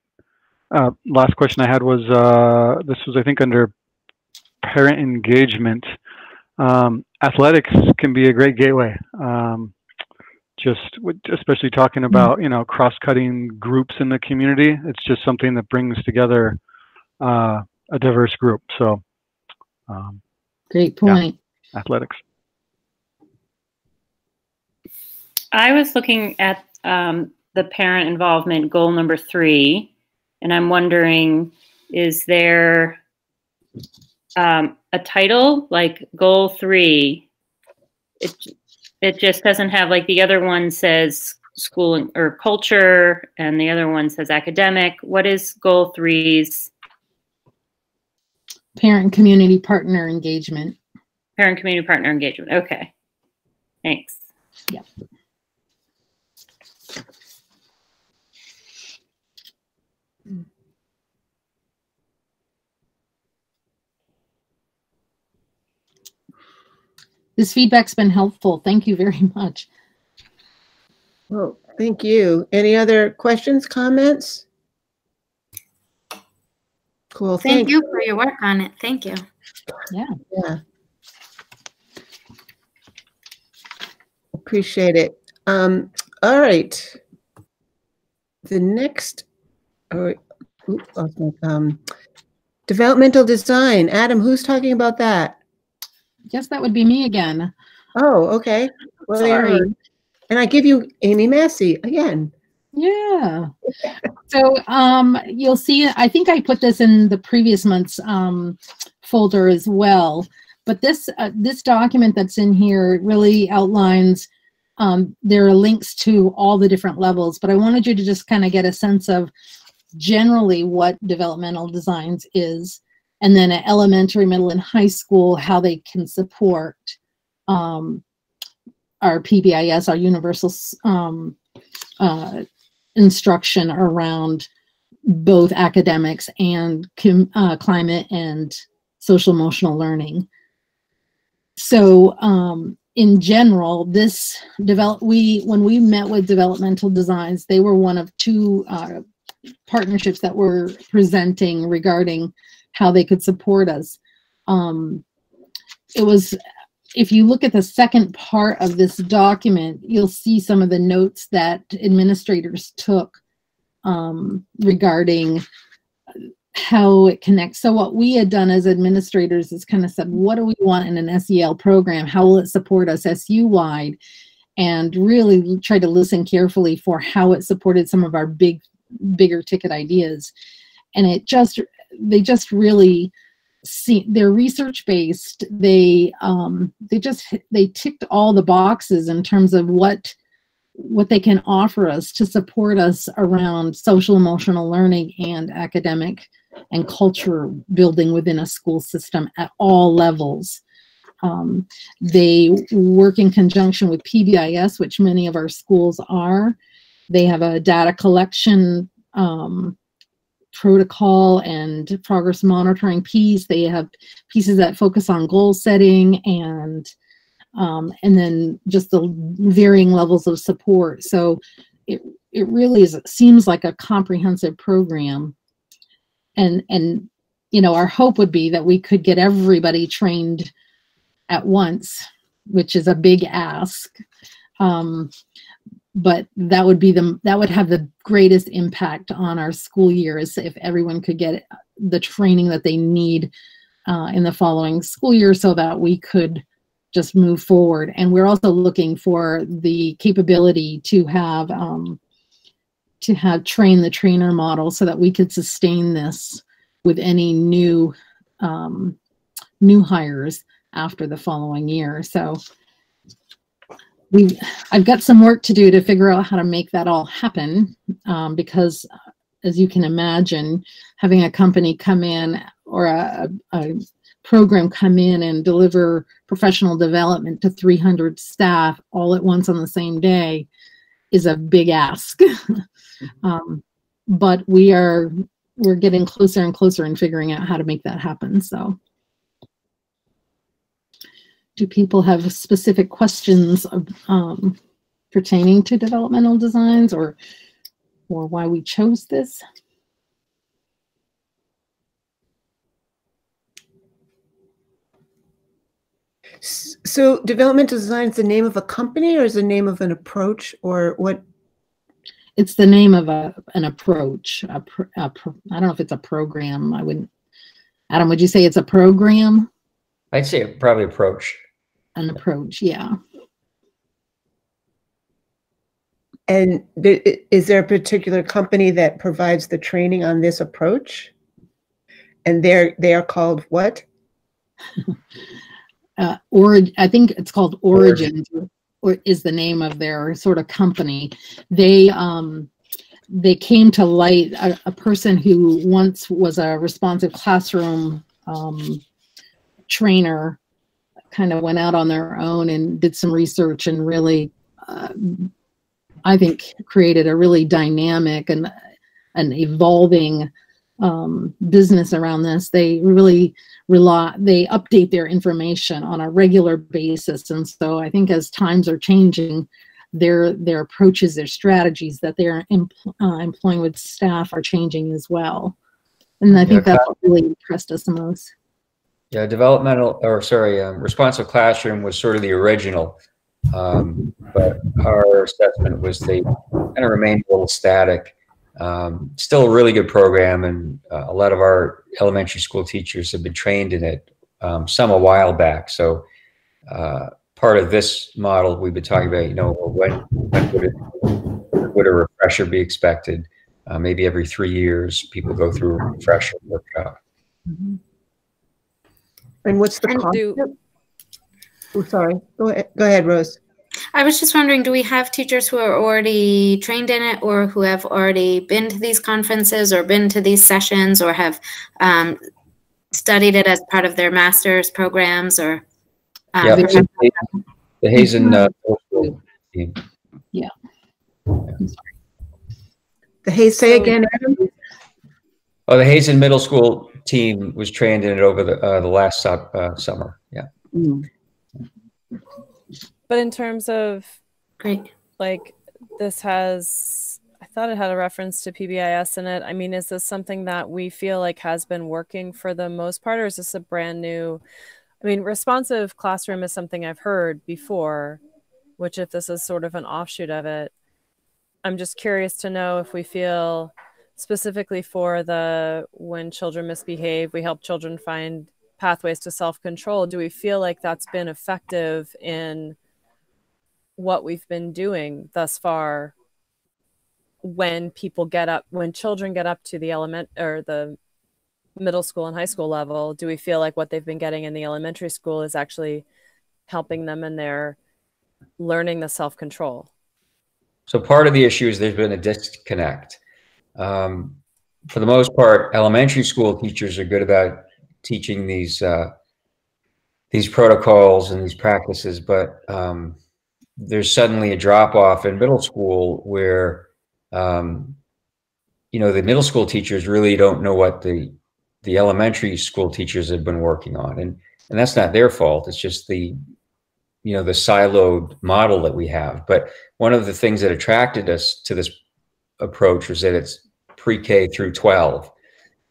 Uh, last question i had was uh, this was i think under parent engagement. Um, athletics can be a great gateway. Um, just especially talking about you know cross-cutting groups in the community it's just something that brings together uh, a diverse group. So um, Great point. athletics I was looking at um, the parent involvement goal number three, and I'm wondering, is there um, a title like goal three? It it just doesn't have like the other one says school or culture, and the other one says academic. What is goal three's Parent community partner engagement. parent community partner engagement? Okay, thanks. Yep. This feedback's been helpful. Thank you very [laughs] much. Well, thank you. Any other questions, comments? Cool, Thank thank you for your work on it. Thank you. Yeah. Yeah. Appreciate it. Um, all right. The next, oh, oop, lost my- um, developmental design. Adam, who's talking about that? Guess that would be me again. Oh, okay. Well, Sorry. And I give you Amy Massey again. Yeah. So um, you'll see, I think I put this in the previous month's um, folder as well. But this uh, this document that's in here really outlines. Um, there are links to all the different levels, but I wanted you to just kind of get a sense of generally what developmental designs is, and then at elementary, middle, and high school how they can support um, our PBIS, our universal um, uh, instruction around both academics and uh, climate and social emotional learning. So, um, in general, this develop we when we met with developmental designs, they were one of two uh, partnerships that were presenting regarding how they could support us. Um, it was if you look at the second part of this document, you'll see some of the notes that administrators took um, regarding how it connects. So what we had done as administrators is kind of said, what do we want in an SEL program? How will it support us SU wide? And really try to listen carefully for how it supported some of our big, bigger ticket ideas. And it just, they just really see they're research based they um they just they ticked all the boxes in terms of what what they can offer us to support us around social emotional learning and academic and culture building within a school system at all levels. Um, they work in conjunction with pbis which many of our schools are. They have a data collection um, protocol and progress monitoring piece. They have pieces that focus on goal setting and um, and then just the varying levels of support. So it it really is seems like a comprehensive program. And and you know our hope would be that we could get everybody trained at once, which is a big ask. Um, but that would be the that would have the greatest impact on our school years if everyone could get the training that they need uh, in the following school year so that we could just move forward. And we're also looking for the capability to have um, to have train the trainer model so that we could sustain this with any new um, new hires after the following year. So we I've got some work to do to figure out how to make that all happen um, because uh, as you can imagine having a company come in or a, a program come in and deliver professional development to 300 staff all at once on the same day is a big ask. [laughs] Um, but we are we're getting closer and closer in figuring out how to make that happen so do people have specific questions of, um, pertaining to developmental designs or or why we chose this? So developmental design is the name of a company or is the name of an approach or what? It's the name of a an approach. A, pr- a pr- I don't know if it's a program. I wouldn't. Adam, would you say it's a program? I'd say probably approach. An approach, yeah. And th- is there a particular company that provides the training on this approach? And they're, they are called what? [laughs] uh, or I think it's called Origins, or is the name of their sort of company. They um, they came to light a, a person who once was a responsive classroom um, trainer, kind of went out on their own and did some research and really, uh, I think, created a really dynamic and an evolving um, business around this. They really rely they update their information on a regular basis. And so i think as times are changing their their approaches their strategies that they're empl- uh, employing with staff are changing as well. And i think Yeah, that's what really impressed us the most Yeah, developmental, or sorry, um, responsive classroom was sort of the original. Um, but our assessment was they kind of remained a little static. Um, still a really good program, and uh, a lot of our elementary school teachers have been trained in it. Um, some a while back, so uh, part of this model we've been talking about. You know, when, when would, it, would a refresher be expected? Uh, maybe every three years, people go through a refresher workshop. And what's the And cost? do- Oh, sorry. Go ahead, go ahead, Rose. I was just wondering, do we have teachers who are already trained in it or who have already been to these conferences or been to these sessions or have um, studied it as part of their master's programs or? um, Yeah, perhaps- the Hazen uh, middle school team. The Hayes, say again, Adam? Oh, the Hazen Middle School team was trained in it over the uh, the last uh, summer. Yeah. But in terms of Great. like this has I thought it had a reference to PBIS in it. I mean, is this something that we feel like has been working for the most part, or is this a brand new? I mean, responsive classroom is something I've heard before, which if this is sort of an offshoot of it, I'm just curious to know if we feel specifically for the when children misbehave, we help children find pathways to self-control. Do we feel like that's been effective in what we've been doing thus far when people get up when children get up to the element or the middle school and high school level do we feel like what they've been getting in the elementary school is actually helping them in their learning the self-control So part of the issue is there's been a disconnect. Um, for the most part, elementary school teachers are good about teaching these uh, these protocols and these practices, but um, there's suddenly a drop off in middle school where um, you know the middle school teachers really don't know what the the elementary school teachers have been working on, and and that's not their fault. It's just the you know the siloed model that we have. But one of the things that attracted us to this approach was that it's pre-K through 12.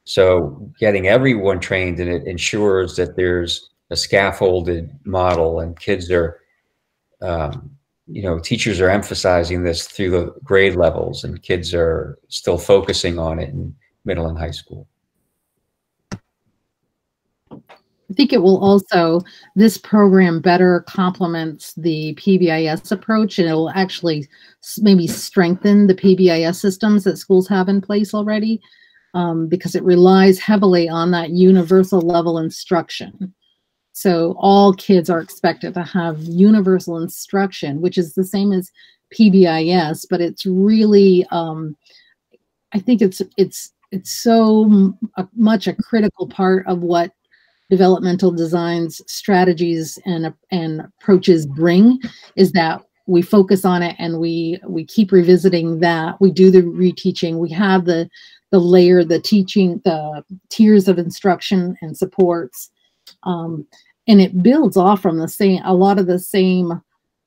So getting everyone trained in it ensures that there's a scaffolded model and kids are, um, you know, teachers are emphasizing this through the grade levels and kids are still focusing on it in middle and high school. I think it will also, this program better complements the PBIS approach and it will actually maybe strengthen the PBIS systems that schools have in place already um, because it relies heavily on that universal level instruction. So all kids are expected to have universal instruction, which is the same as PBIS, but it's really, um, I think it's it's it's so much a critical part of what developmental designs strategies and and approaches bring is that we focus on it and we we keep revisiting that. We do the reteaching. We have the the layer the teaching the tiers of instruction and supports um, and it builds off from the same a lot of the same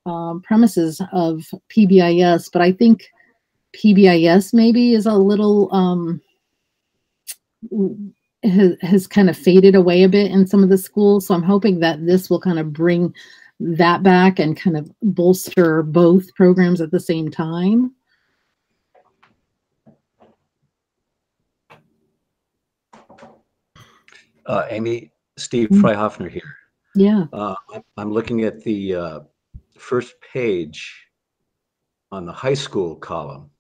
um, premises of pbis but i think pbis maybe is a little um, has, has kind of faded away a bit in some of the schools. So I'm hoping that this will kind of bring that back and kind of bolster both programs at the same time. Uh, Amy, Steve Mm. Freihafner here. Yeah. Uh, I'm- I'm looking at the uh, first page on the high school column.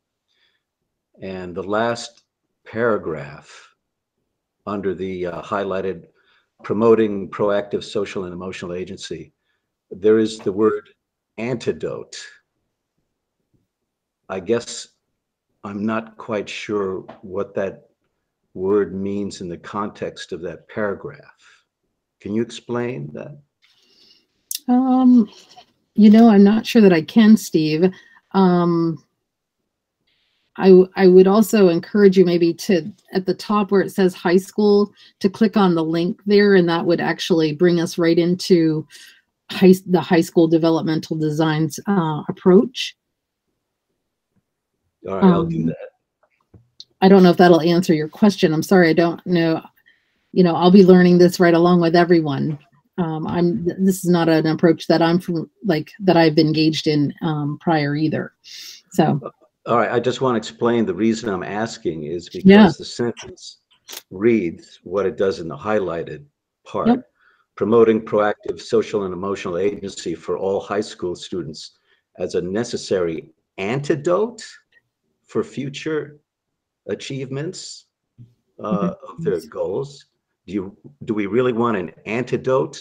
And the last paragraph under the uh, highlighted promoting proactive social and emotional agency, there is the word antidote. I guess I'm not quite sure what that word means in the context of that paragraph. Can you explain that? Um, you know, I'm not sure that I can, Steve. Um, I, I would also encourage you maybe to, at the top where it says high school, to click on the link there, and that would actually bring us right into high, the high school developmental designs uh, approach. All right, I'll do Um, that. I don't know if that'll answer your question. I'm sorry, I don't know. You know, I'll be learning this right along with everyone. um, I'm this is not an approach that I'm from like that I've been engaged in um, prior either. So All right, I just want to explain the reason I'm asking is because Yeah. the sentence reads what it does in the highlighted part. Yep. Promoting proactive social and emotional agency for all high school students as a necessary antidote for future achievements uh, of their goals. Do you, do we really want an antidote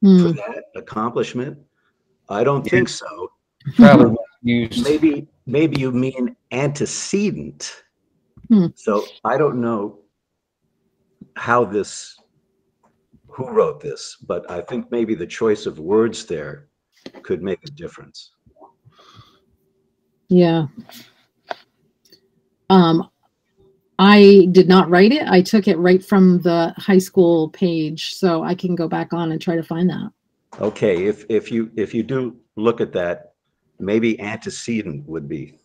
for hmm, that accomplishment? I don't think so. Probably used. Maybe, maybe you mean antecedent. Hmm. So I don't know how this, who wrote this, but I think maybe the choice of words there could make a difference. yeah. Um, I did not write it. I took it right from the high school page, so I can go back on and try to find that. Okay, if, if you, if you do look at that, maybe antecedent would be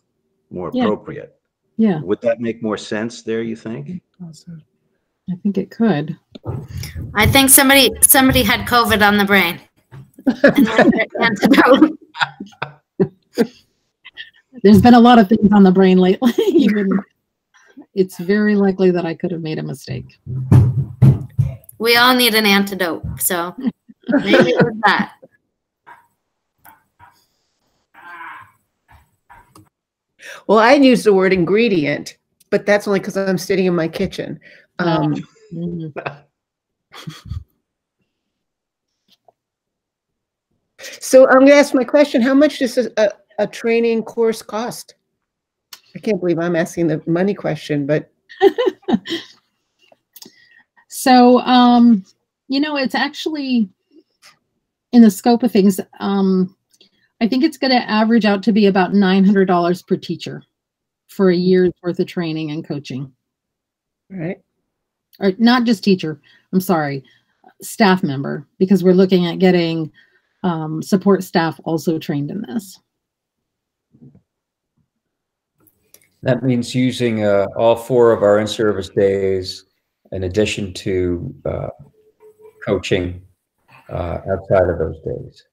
more Yeah. appropriate. Yeah, Would that make more sense there, you think? I think it could. I think somebody somebody had COVID on the brain. And they're- [laughs] they're. There's been a lot of things on the brain lately. [laughs] Even it's very likely that I could have made a mistake. we all need an antidote, so maybe it was that. Well, I use the word ingredient, but that's only because I'm sitting in my kitchen. Um, [laughs] so I'm going to ask my question: How much does a, a, a training course cost? I can't believe I'm asking the money question, but [laughs] So, um, you know, it's actually in the scope of things. Um, I think it's going to average out to be about nine hundred dollars per teacher for a year's worth of training and coaching, right. or not just teacher. I'm sorry, staff member, because we're looking at getting um, support staff also trained in this. That means using uh, all four of our in-service days in addition to uh, coaching uh, outside of those days.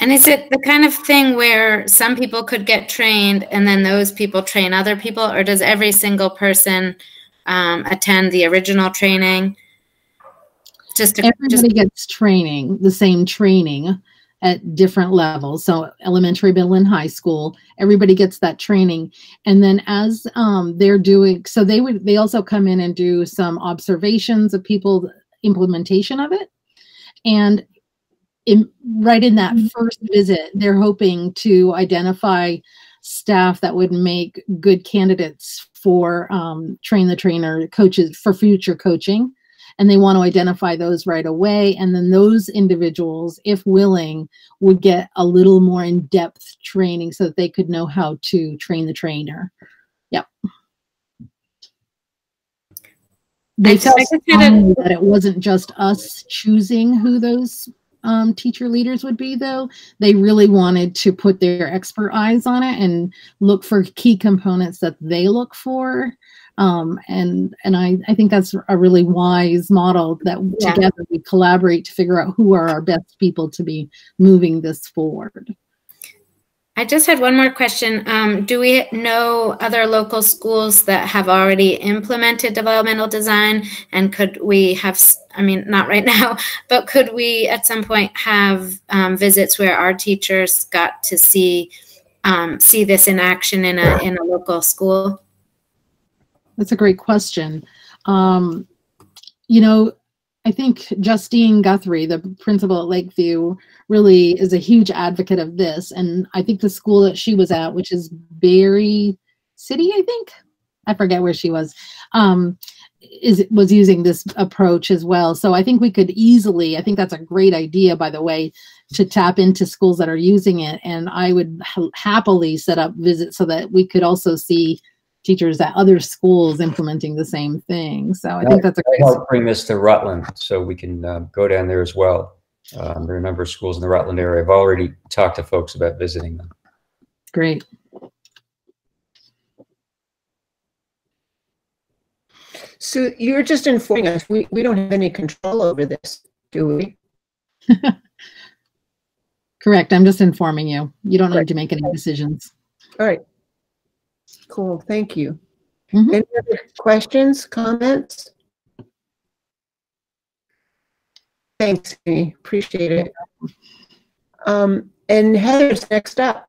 And is it the kind of thing where some people could get trained and then those people train other people, or does every single person um, attend the original training? Just to Everybody just gets training, the same training at different levels. So elementary, middle, and high school, everybody gets that training. And then as um, they're doing, so they would, they also come in and do some observations of people implementation of it. And in right in that first visit, they're hoping to identify staff that would make good candidates for um, train the trainer coaches for future coaching and they want to identify those right away. And then those individuals, if willing, would get a little more in depth training so that they could know how to train the trainer. Yep. They I felt just had that it wasn't just us choosing who those um, teacher leaders would be, though. They really wanted to put their expert eyes on it and look for key components that they look for um, and and I, I think that's a really wise model that Yeah. together we collaborate to figure out who are our best people to be moving this forward. I just had one more question. Um, do we know other local schools that have already implemented developmental design? And could we have, I mean, not right [laughs] now, but could we at some point have um, visits where our teachers got to see um, see this in action in a in a local school? That's a great question. Um, you know, I think Justine Guthrie, the principal at Lakeview, really is a huge advocate of this. And I think the school that she was at, which is Barre City, I think, I forget where she was, um, is was using this approach as well. So I think we could easily, I think that's a great idea, by the way, to tap into schools that are using it. And I would ha- happily set up visits so that we could also see teachers at other schools implementing the same thing. So I think that's a great. helped bring this to Rutland, so we can um, go down there as well. Um, There are a number of schools in the Rutland area. I've already talked to folks about visiting them. Great. So you're just informing us. We, we don't have any control over this, do we? [laughs] Correct. I'm just informing you. You don't Right. need to make any decisions. All right. Cool, thank you. Mhm. Any other questions, comments? Thanks, Amy, appreciate it. Um, and Heather's next up.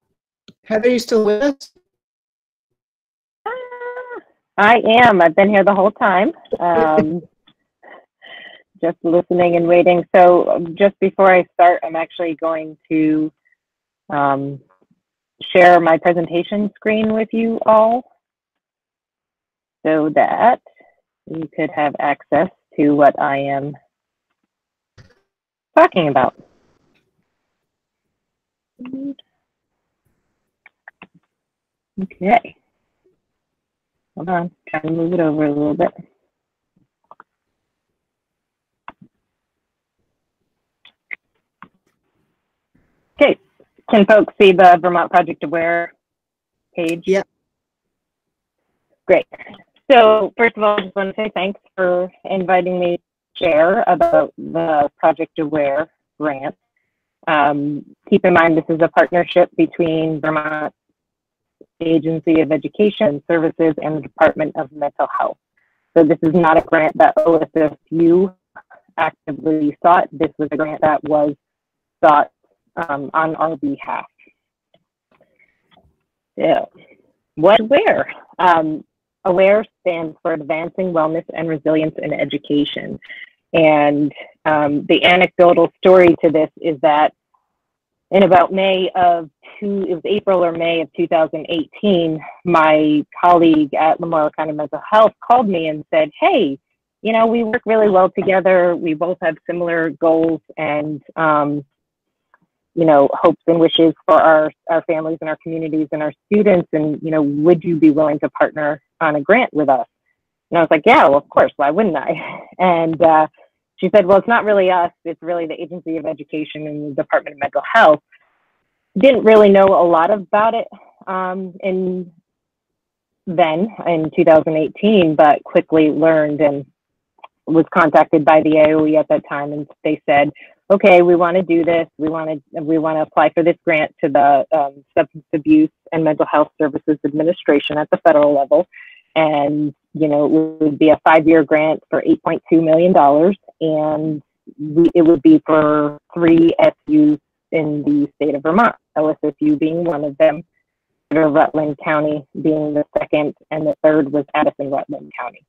Heather, you still with us? I am. I've been here the whole time. Um, [laughs] just listening and waiting. So um, just before I start, I'm actually going to um, share my presentation screen with you all so that you could have access to what I am talking about. Okay. Hold on, trying to move it over a little bit. Okay, can folks see the Vermont Project Aware page? Yep. Great. So first of all, I just want to say thanks for inviting me to share about the Project Aware grant. Um, keep in mind, this is a partnership between Vermont Agency of Education Services and the Department of Mental Health. So this is not a grant that OSSU actively sought. This was a grant that was sought um, on our behalf. So, what AWARE? Um, AWARE stands for Advancing Wellness and Resilience in Education. And um, the anecdotal story to this is that in about May of two, it was April or May of 2018, my colleague at Lamoille County Mental Health called me and said, Hey, you know, we work really well together. We both have similar goals and, um, you know, hopes and wishes for our, our families and our communities and our students. And, you know, would you be willing to partner on a grant with us? And I was like, yeah, well, of course. Why wouldn't I? [laughs] And, uh, she said, well, it's not really us. It's really the Agency of Education and the Department of Mental Health. Didn't really know a lot about it um, in then in 2018, but quickly learned and was contacted by the AOE at that time, and they said, "Okay, we want to do this. We want to we want to apply for this grant to the um, Substance Abuse and Mental Health Services Administration at the federal level." And you know it would be a five-year grant for 8.2 million dollars and we, it would be for three SUs in the state of Vermont, OSSU being one of them, Rutland County being the second, and the third was Addison Rutland County.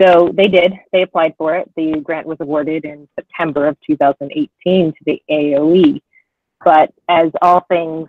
So they did, they applied for it. The grant was awarded in September of 2018 to the AOE. But as all things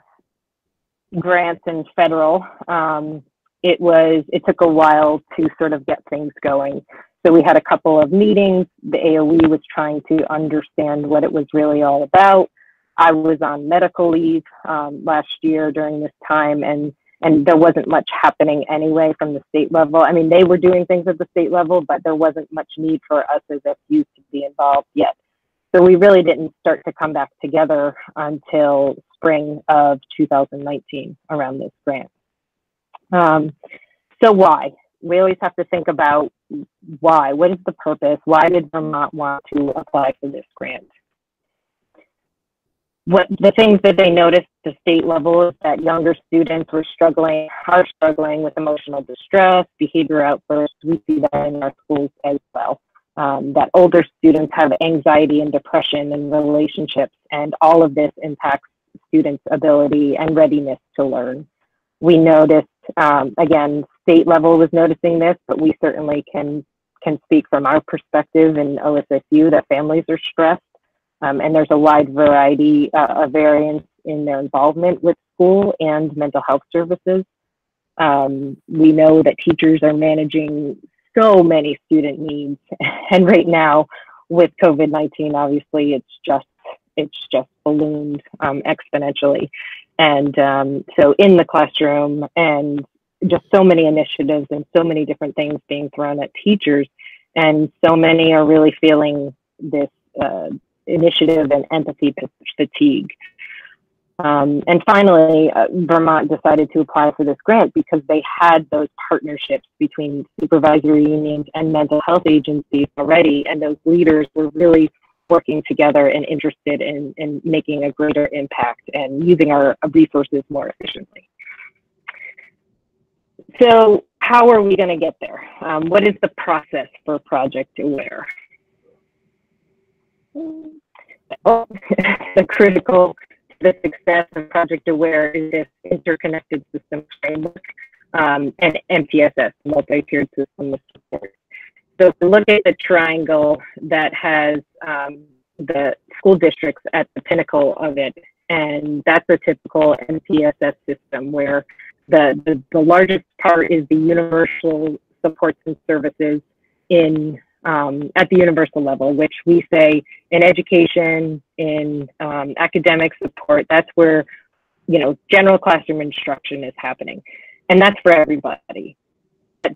grants and federal, um, it was it took a while to sort of get things going. So we had a couple of meetings. The aoe was trying to understand what it was really all about. I was on medical leave um, last year during this time and and there wasn't much happening anyway from the state level. I mean they were doing things at the state level but there wasn't much need for us as SUs to be involved yet. So we really didn't start to come back together until spring of 2019 around this grant um, so why? We always have to think about why. What is the purpose? Why did Vermont want to apply for this grant? What the things that they noticed at the state level is that younger students were struggling, are struggling with emotional distress, behavior outbursts. We see that in our schools as well. Um, that older students have anxiety and depression and relationships, and all of this impacts students' ability and readiness to learn. We noticed um, again, state level was noticing this, but we certainly can can speak from our perspective in OSSU that families are stressed, um, and there's a wide variety uh, of variance in their involvement with school and mental health services. Um, we know that teachers are managing so many student needs, [laughs] and right now with COVID-19, obviously it's just it's just ballooned um, exponentially. And um, so in the classroom and just so many initiatives and so many different things being thrown at teachers. And so many are really feeling this uh, initiative and empathy fatigue. Um, and finally, uh, Vermont decided to apply for this grant because they had those partnerships between supervisory unions and mental health agencies already, and those leaders were really working together and interested in, in making a greater impact and using our resources more efficiently. So how are we going to get there? Um, what is the process for Project Aware? Oh, [laughs] the critical the success of Project Aware is this interconnected system framework um, and MTSS, multi-tiered system of support. So look at the triangle that has um, the school districts at the pinnacle of it, and that's a typical MTSS system where the, the, the largest part is the universal supports and services in um, at the universal level, which we say in education, in um, academic support, that's where, you know, general classroom instruction is happening. And that's for everybody.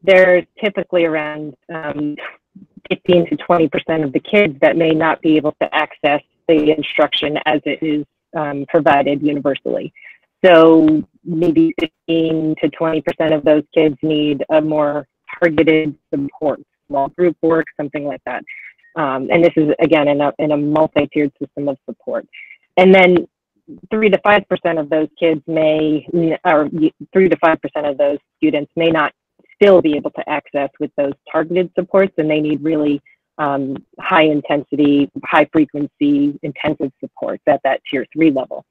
There's typically around um, 15 to 20% of the kids that may not be able to access the instruction as it is um, provided universally. So maybe 15 to 20% of those kids need a more targeted support small group work, something like that. Um, and this is again in a, in a multi-tiered system of support. And then three to five percent of those kids may, or three to five percent of those students may not still be able to access with those targeted supports, and they need really um, high intensity, high frequency, intensive supports at that tier three level.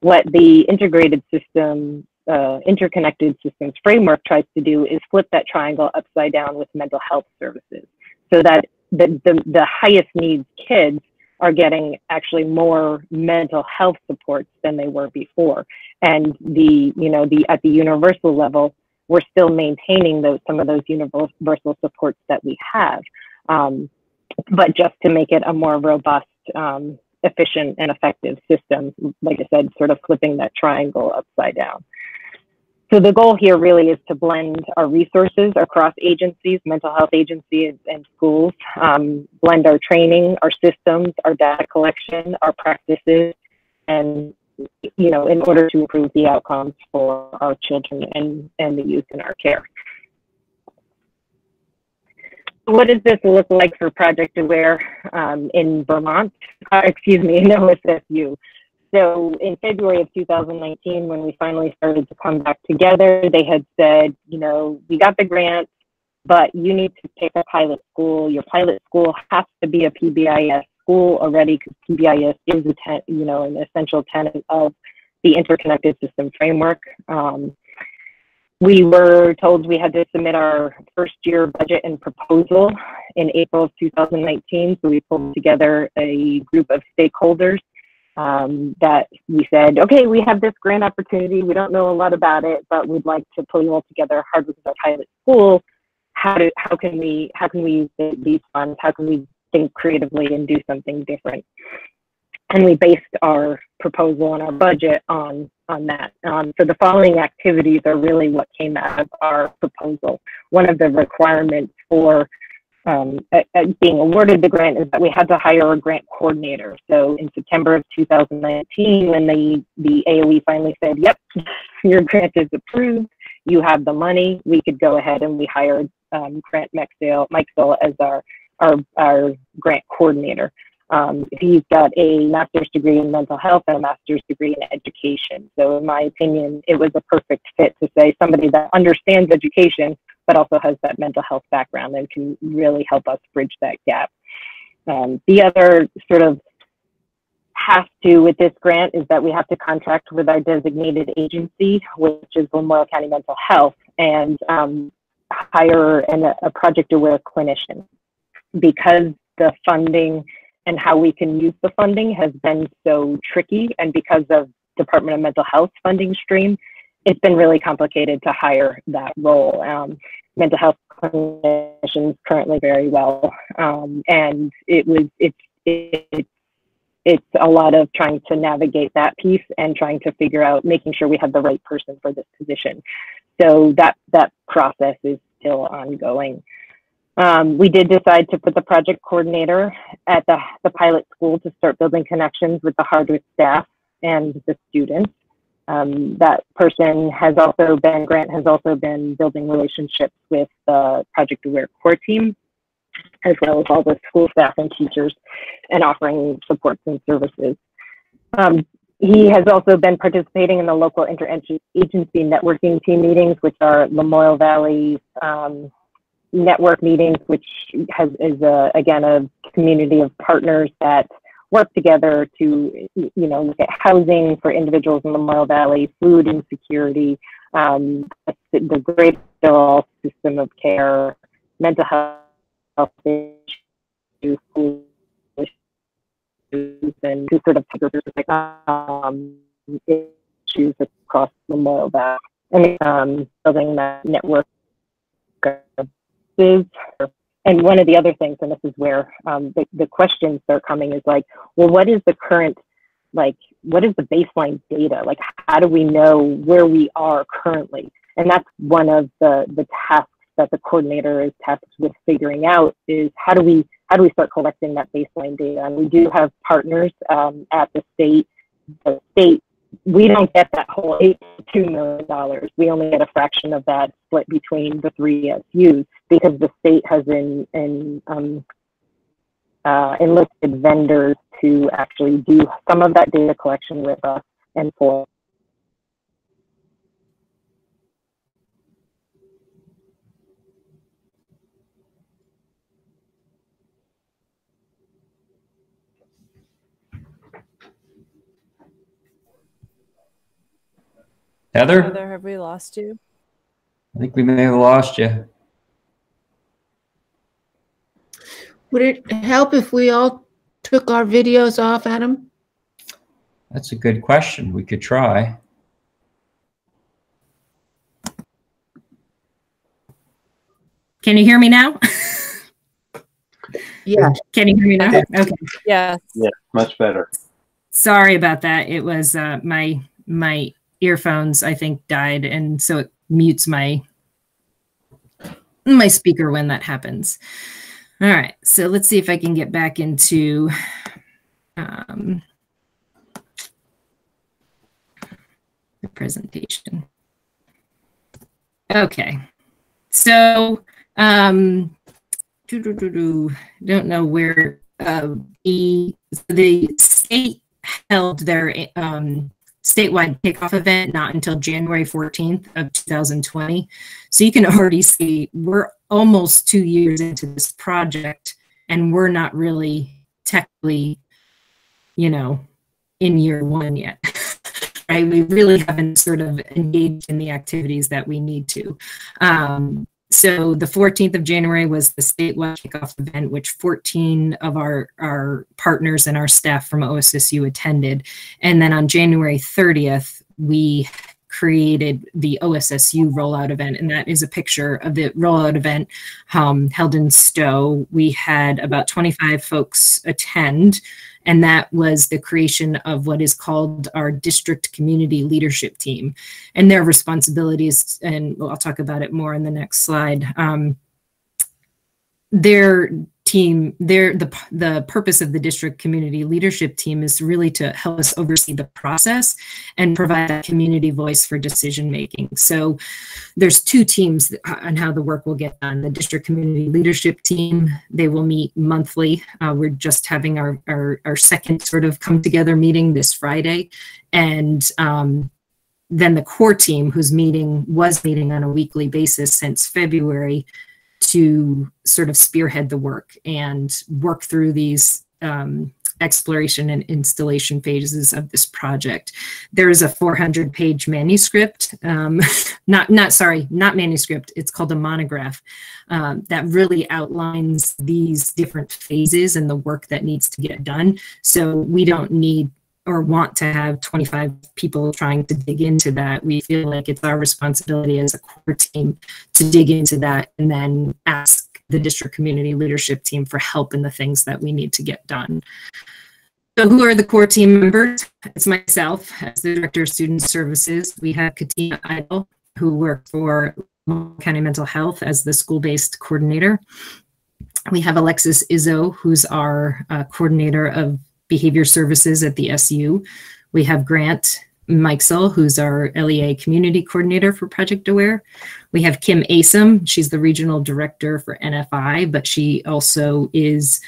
What the integrated system uh, interconnected systems framework tries to do is flip that triangle upside down with mental health services so that the, the, the highest needs kids are getting actually more mental health supports than they were before. And the, you know, the, at the universal level, we're still maintaining those, some of those universal supports that we have. Um, but just to make it a more robust, um, efficient and effective system, like I said, sort of flipping that triangle upside down. So the goal here really is to blend our resources across agencies, mental health agencies and schools, um, blend our training, our systems, our data collection, our practices, and you know, in order to improve the outcomes for our children and, and the youth in our care. What does this look like for Project Aware um, in Vermont? Uh, excuse me, [laughs] in OSSU. So in February of 2019, when we finally started to come back together, they had said, you know, we got the grant, but you need to pick a pilot school. Your pilot school has to be a PBIS school already because PBIS is a ten, you know an essential tenet of the interconnected system framework. Um, we were told we had to submit our first year budget and proposal in April of 2019. So we pulled together a group of stakeholders um, that we said, okay, we have this grant opportunity. We don't know a lot about it, but we'd like to pull you all together hard with our pilot school. How do how can we how can we use these funds? How can we think creatively and do something different? And we based our proposal and our budget on on that. Um, so the following activities are really what came out of our proposal. One of the requirements for um, at, at being awarded the grant is that we had to hire a grant coordinator. So in September of 2019, when the, the AOE finally said, yep, your grant is approved, you have the money, we could go ahead and we hired um, Grant Mexdale, Mikesell as our, our, our grant coordinator. Um, he's got a master's degree in mental health and a master's degree in education. So in my opinion, it was a perfect fit to say somebody that understands education but also has that mental health background and can really help us bridge that gap. Um, the other sort of have to with this grant is that we have to contract with our designated agency, which is Lamoille County Mental Health, and um, hire an, a project aware clinician because the funding and how we can use the funding has been so tricky and because of Department of Mental Health funding stream, it's been really complicated to hire that role. Um, mental health clinicians currently very well, um, and it was it's it, it's a lot of trying to navigate that piece and trying to figure out making sure we have the right person for this position. So that that process is still ongoing. Um, we did decide to put the project coordinator at the, the pilot school to start building connections with the Hardwick staff and the students. um, that person has also been, Grant has also been building relationships with the Project Aware core team, as well as all the school staff and teachers, and offering supports and services. Um, he has also been participating in the local interagency networking team meetings, which are Lamoille Valley um, network meetings, which has, is a, again a community of partners that work together to you know look at housing for individuals in Lamoille Valley, food insecurity, um, the great overall system of care, mental health issues, and to sort of like um, issues across the Lamoille Valley. And um, building that network and one of the other things, and this is where um, the, the questions are coming is like, well, what is the current, like, what is the baseline data? Like, how do we know where we are currently? And that's one of the, the tasks that the coordinator is tasked with figuring out is how do we how do we start collecting that baseline data? And we do have partners um, at the state. The state, we don't get that whole $82 million. We only get a fraction of that split between the three SUs because the state has in, in, um, uh, enlisted vendors to actually do some of that data collection with us and for Heather? Heather, have we lost you? I think we may have lost you. Would it help if we all took our videos off, Adam? That's a good question. We could try. Can you hear me now? [laughs] Yeah. Can you hear me now? Okay. Yes. Yeah, much better. Sorry about that. It was uh, my my earphones I think died, and so it mutes my my speaker when that happens. All right, so let's see if I can get back into um, the presentation. Okay, so um, don't know where uh, the the state held their um, statewide kickoff event not until January 14th of 2020. So you can already see we're almost two years into this project and we're not really technically, you know, in year one yet. [laughs] right? We really haven't sort of engaged in the activities that we need to. Um, so the 14th of January was the statewide kickoff event, which 14 of our, our partners and our staff from OSSU attended. And then on January 30th, we created the OSSU rollout event, and that is a picture of the rollout event um, held in Stowe. We had about 25 folks attend, and that was the creation of what is called our district community leadership team and their responsibilities and i'll talk about it more in the next slide um, their team their the the purpose of the district community leadership team is really to help us oversee the process and provide that community voice for decision making. So there's two teams on how the work will get done. The district community leadership team they will meet monthly. Uh, we're just having our, our, our second sort of come together meeting this friday. And um, then the core team whose meeting was meeting on a weekly basis since february to sort of spearhead the work and work through these um, exploration and installation phases of this project. There is a 400 page manuscript, um, [laughs] not, not, sorry, not manuscript, it's called a monograph um, that really outlines these different phases and the work that needs to get done. So we don't need or want to have 25 people trying to dig into that. We feel like it's our responsibility as a core team to dig into that and then ask the district community leadership team for help in the things that we need to get done. So who are the core team members? It's myself as the Director of Student Services. We have Katina Idle, who works for County Mental Health as the school-based coordinator. We have Alexis Izzo, who's our uh, coordinator of behavior services at the SU. We have Grant Mike who's our LEA community coordinator for Project Aware. We have Kim Asim, She's the regional director for NFI, but she also is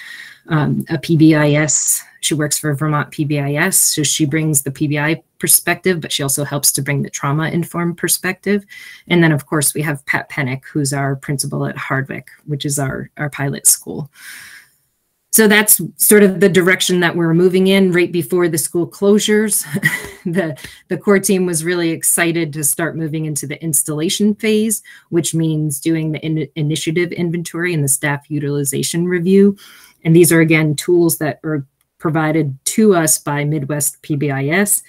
um, a PBIS. She works for Vermont PBIS, so she brings the PBI perspective, but she also helps to bring the trauma informed perspective. And then, of course, we have Pat Pennick, who's our principal at Hardwick, which is our, our pilot school. So that's sort of the direction that we're moving in right before the school closures. [laughs] the, the core team was really excited to start moving into the installation phase, which means doing the in initiative inventory and the staff utilization review. And these are, again, tools that are provided to us by Midwest PBIS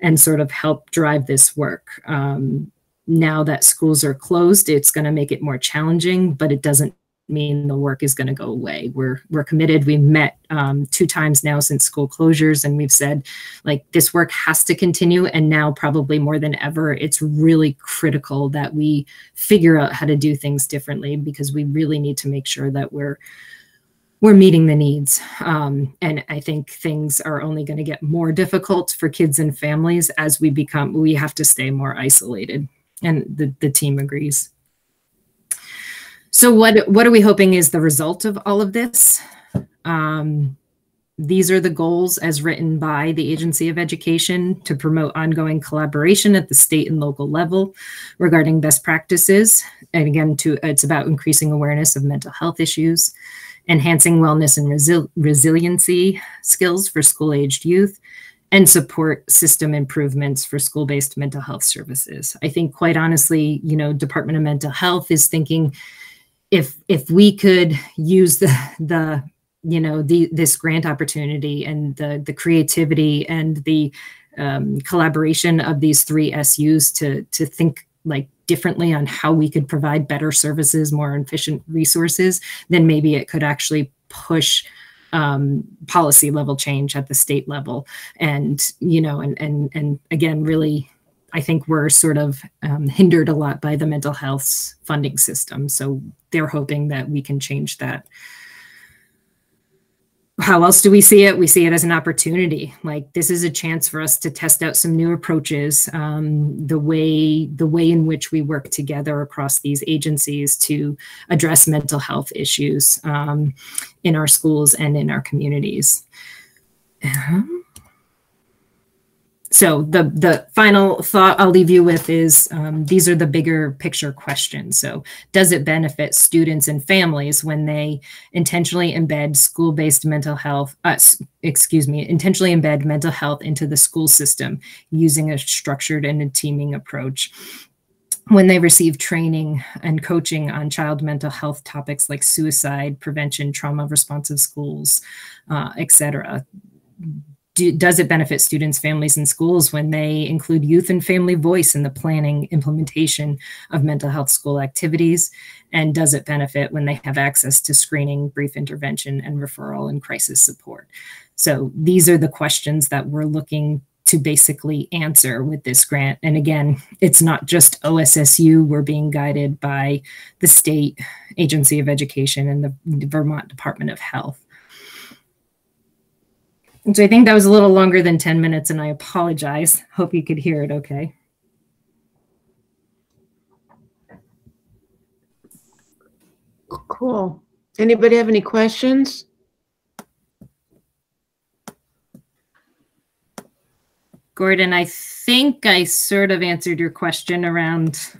and sort of help drive this work. Um, now that schools are closed, it's going to make it more challenging, but it doesn't mean the work is going to go away. We're we're committed. We've met um, two times now since school closures, and we've said like this work has to continue. And now, probably more than ever, it's really critical that we figure out how to do things differently because we really need to make sure that we're we're meeting the needs. Um, and I think things are only going to get more difficult for kids and families as we become. We have to stay more isolated, and the the team agrees. So what what are we hoping is the result of all of this? Um, these are the goals as written by the Agency of Education to promote ongoing collaboration at the state and local level regarding best practices. And again, to it's about increasing awareness of mental health issues, enhancing wellness and resi resiliency skills for school-aged youth, and support system improvements for school-based mental health services. I think quite honestly, you know, Department of Mental Health is thinking if if we could use the the you know the this grant opportunity and the the creativity and the um, collaboration of these three SUs to to think like differently on how we could provide better services, more efficient resources, then maybe it could actually push um, policy level change at the state level. And you know, and and and again, really I think we're sort of um, hindered a lot by the mental health funding system. So they're hoping that we can change that. How else do we see it? We see it as an opportunity. Like this is a chance for us to test out some new approaches, um, the way the way in which we work together across these agencies to address mental health issues um, in our schools and in our communities. Um, so the the final thought I'll leave you with is um, these are the bigger picture questions. So does it benefit students and families when they intentionally embed school-based mental health, uh, excuse me, intentionally embed mental health into the school system using a structured and a teaming approach? when they receive training and coaching on child mental health topics like suicide prevention, trauma responsive schools, uh, et cetera, do, does it benefit students, families, and schools when they include youth and family voice in the planning, implementation of mental health school activities? And does it benefit when they have access to screening, brief intervention, and referral and crisis support? So these are the questions that we're looking to basically answer with this grant. And again, it's not just OSSU, we're being guided by the state agency of education and the Vermont Department of Health. And so I think that was a little longer than 10 minutes, and I apologize. Hope you could hear it okay. Cool. Anybody have any questions? Gordon, I think I sort of answered your question around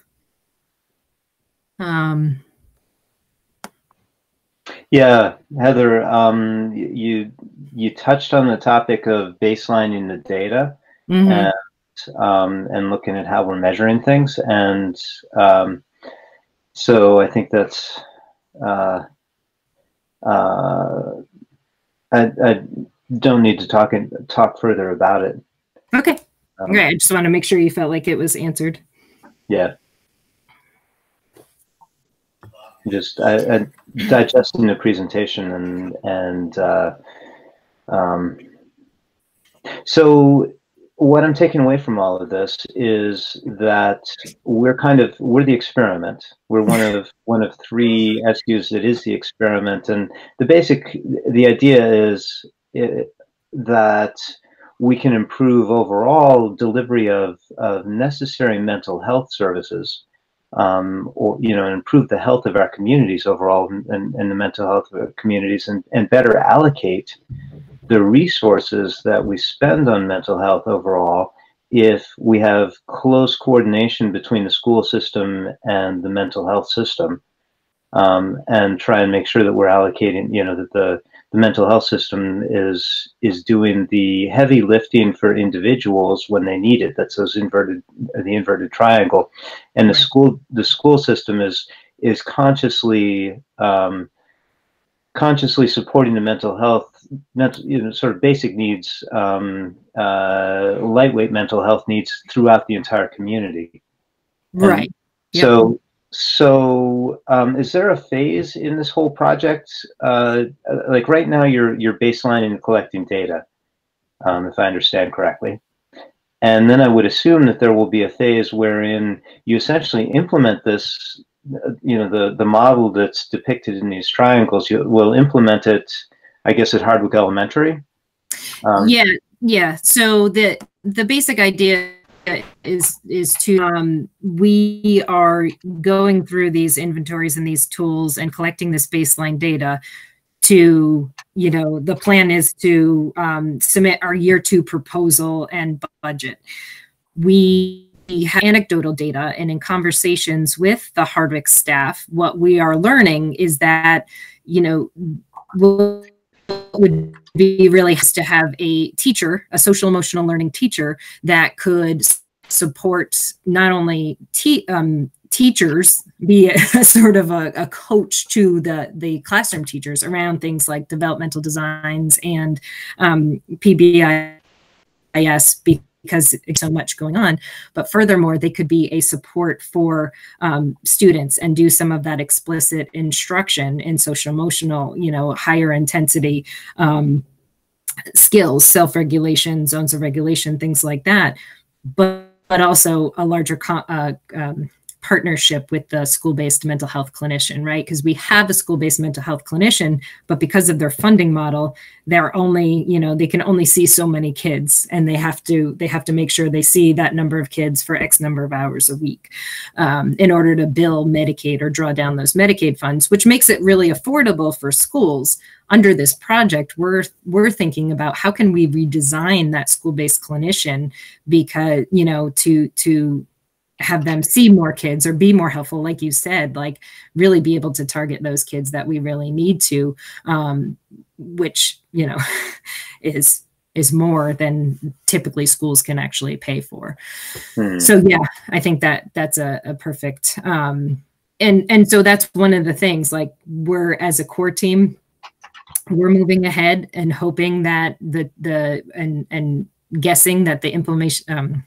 um, yeah, Heather, um, you you touched on the topic of baselining the data mm-hmm. and um, and looking at how we're measuring things, and um, so I think that's uh, uh, I, I don't need to talk in, talk further about it. Okay, um. I just want to make sure you felt like it was answered. Yeah just I, I, digesting the presentation and and uh, um, so what I'm taking away from all of this is that we're kind of we're the experiment. We're one of [laughs] one of three SUs that is the experiment, and the basic the idea is it, that we can improve overall delivery of, of necessary mental health services um, or you know improve the health of our communities overall and, and, and the mental health of communities and, and better allocate the resources that we spend on mental health overall if we have close coordination between the school system and the mental health system um, and try and make sure that we're allocating you know that the the mental health system is is doing the heavy lifting for individuals when they need it. That's those inverted the inverted triangle, and the school the school system is is consciously um, consciously supporting the mental health mental you know sort of basic needs um, uh, lightweight mental health needs throughout the entire community. Right. Yep. So so, um, is there a phase in this whole project? Uh, like right now, you're you're baselining and collecting data, um, if I understand correctly. And then I would assume that there will be a phase wherein you essentially implement this, you know, the the model that's depicted in these triangles. You will implement it, I guess, at Hardwick Elementary. Um, yeah, yeah. So the the basic idea is is to um, we are going through these inventories and these tools and collecting this baseline data to you know the plan is to um, submit our year two proposal and budget. We have anecdotal data and in conversations with the hardwick staff what we are learning is that you know would be really has to have a teacher, a social emotional learning teacher that could support not only te- um, teachers, be [laughs] a, sort of a, a, coach to the the classroom teachers around things like developmental designs and um, PBIS because it's so much going on. But furthermore, they could be a support for um, students and do some of that explicit instruction in social emotional, you know, higher intensity um, skills, self regulation, zones of regulation, things like that. But but also a larger uh, um, partnership with the school-based mental health clinician, right? Because we have a school-based mental health clinician, but because of their funding model, they're only, you know, they can only see so many kids, and they have to they have to make sure they see that number of kids for X number of hours a week um, in order to bill Medicaid or draw down those Medicaid funds, which makes it really affordable for schools. Under this project, we're we're thinking about how can we redesign that school-based clinician because you know to to have them see more kids or be more helpful like you said like really be able to target those kids that we really need to um, which you know [laughs] is is more than typically schools can actually pay for hmm. so yeah i think that that's a, a perfect um, and and so that's one of the things like we're as a core team we're moving ahead and hoping that the the and and guessing that the implementation um,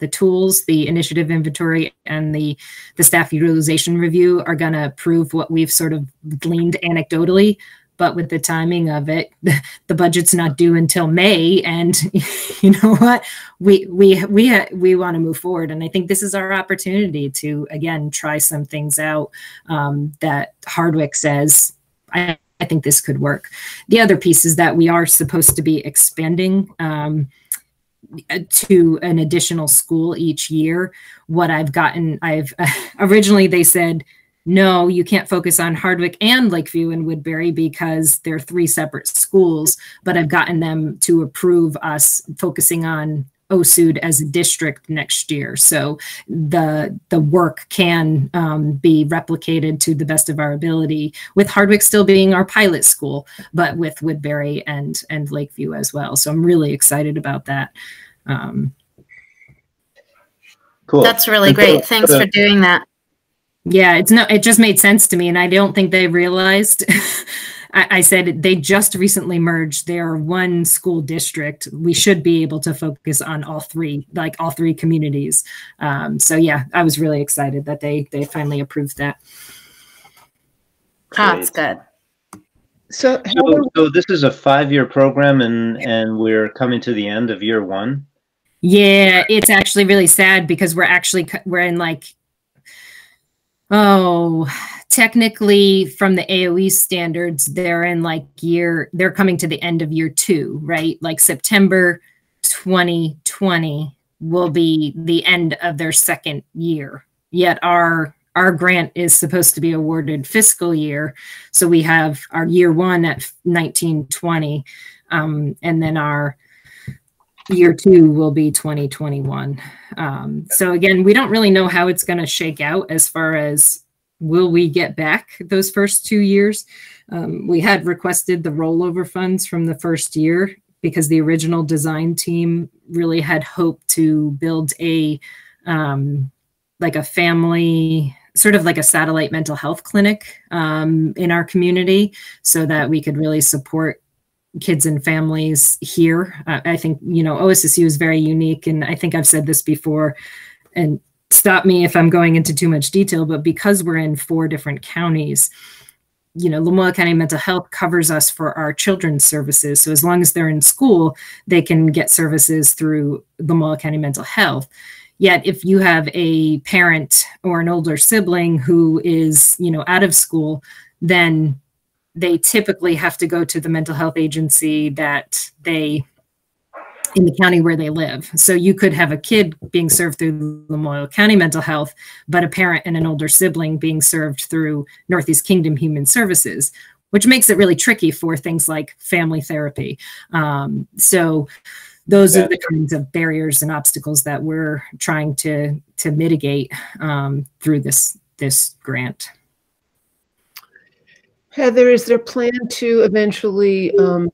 the tools, the initiative inventory, and the, the staff utilization review are going to prove what we've sort of gleaned anecdotally. But with the timing of it, [laughs] the budget's not due until May, and [laughs] you know what? We we we we want to move forward, and I think this is our opportunity to again try some things out um, that Hardwick says. I, I think this could work. The other piece is that we are supposed to be expanding um, Uh, to an additional school each year. What I've gotten, I've [laughs] originally they said, no, you can't focus on Hardwick and Lakeview and Woodbury because they're three separate schools. But I've gotten them to approve us focusing on OSUD as a district next year. So the the work can um, be replicated to the best of our ability, with Hardwick still being our pilot school, but with Woodbury and and Lakeview as well. So I'm really excited about that. Um, cool. That's really great. Thanks for doing that. Yeah, it's no, it just made sense to me, and I don't think they realized. [laughs] I, I said they just recently merged. They are one school district. We should be able to focus on all three, like all three communities. Um, so yeah, I was really excited that they they finally approved that. Oh, that's good. So, so, so this is a five-year program, and and we're coming to the end of year one. Yeah, it's actually really sad because we're actually we're in like oh technically from the AOE standards, they're in like year, they're coming to the end of year two, right? Like September 2020 will be the end of their second year. Yet our our grant is supposed to be awarded fiscal year. So we have our year one at 1920, um, and then our year two will be 2021. Um, so again, we don't really know how it's going to shake out as far as will we get back those first two years. Um, we had requested the rollover funds from the first year because the original design team really had hoped to build a um, like a family sort of like a satellite mental health clinic um, in our community so that we could really support kids and families here. Uh, I think, you know, OSSU is very unique. And I think I've said this before, and stop me if I'm going into too much detail, but because we're in four different counties, you know, Lamoille County Mental Health covers us for our children's services. So as long as they're in school, they can get services through Lamoille County Mental Health. Yet if you have a parent or an older sibling who is, you know, out of school, then they typically have to go to the mental health agency that they in the county where they live. So you could have a kid being served through Lamoille County Mental Health, but a parent and an older sibling being served through Northeast Kingdom Human Services, which makes it really tricky for things like family therapy. Um, so those yeah. are the kinds of barriers and obstacles that we're trying to to mitigate um, through this this grant. Heather, is there a plan to eventually um,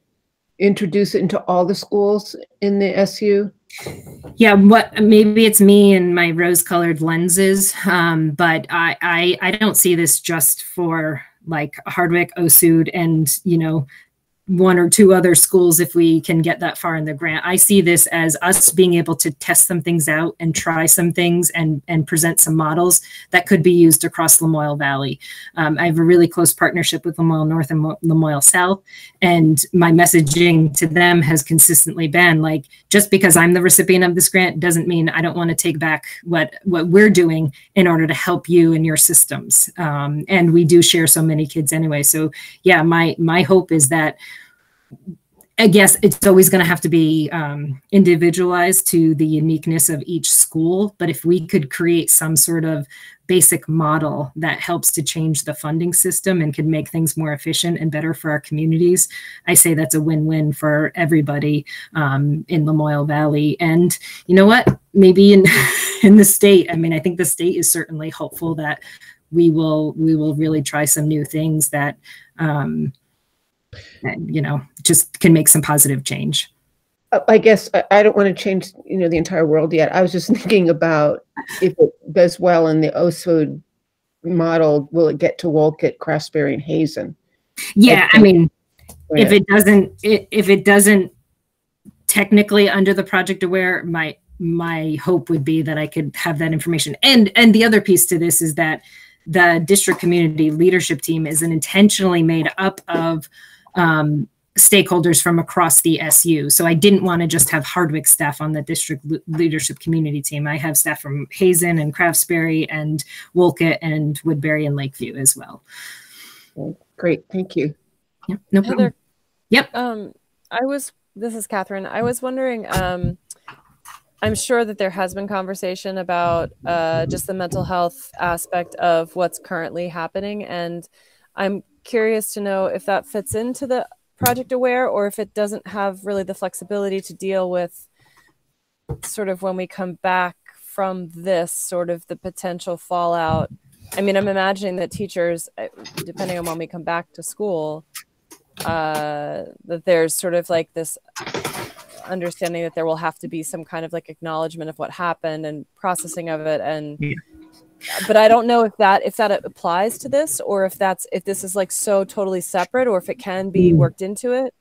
introduce it into all the schools in the SU? Yeah, what maybe it's me and my rose-colored lenses, um, but I, I I don't see this just for like Hardwick, Osud, and you know one or two other schools if we can get that far in the grant. I see this as us being able to test some things out and try some things and, and present some models that could be used across Lamoille Valley. Um, I have a really close partnership with Lamoille North and Lamoille South, and my messaging to them has consistently been like, just because I'm the recipient of this grant doesn't mean I don't want to take back what, what we're doing in order to help you and your systems. Um, and we do share so many kids anyway. So yeah, my, my hope is that I guess it's always going to have to be um, individualized to the uniqueness of each school. But if we could create some sort of basic model that helps to change the funding system and can make things more efficient and better for our communities, I say that's a win-win for everybody um, in Lamoille Valley. And you know what? Maybe in [laughs] in the state. I mean, I think the state is certainly hopeful that we will we will really try some new things that. Um, you know, just can make some positive change. I guess I don't want to change, you know, the entire world yet. I was just [laughs] thinking about if it does well in the Osud model, will it get to Wolcott, Craftsbury, and Hazen? Yeah, I, I mean, if it doesn't, if it doesn't technically under the project aware, my my hope would be that I could have that information. And and the other piece to this is that the district community leadership team is an intentionally made up of um, stakeholders from across the SU. So I didn't want to just have Hardwick staff on the district leadership community team. I have staff from Hazen and Craftsbury and Wolcott and Woodbury and Lakeview as well. Great, thank you. Yep, no problem. Heather, yep. Um, I was. This is Catherine. I was wondering. Um, I'm sure that there has been conversation about uh, just the mental health aspect of what's currently happening, and I'm curious to know if that fits into the project aware or if it doesn't have really the flexibility to deal with sort of when we come back from this sort of the potential fallout. I mean i'm imagining that teachers uh, depending on when we come back to school uh, that there's sort of like this understanding that there will have to be some kind of like acknowledgement of what happened and processing of it and yeah but I don't know if that if that applies to this or if that's if this is like so totally separate or if it can be mm. worked into it.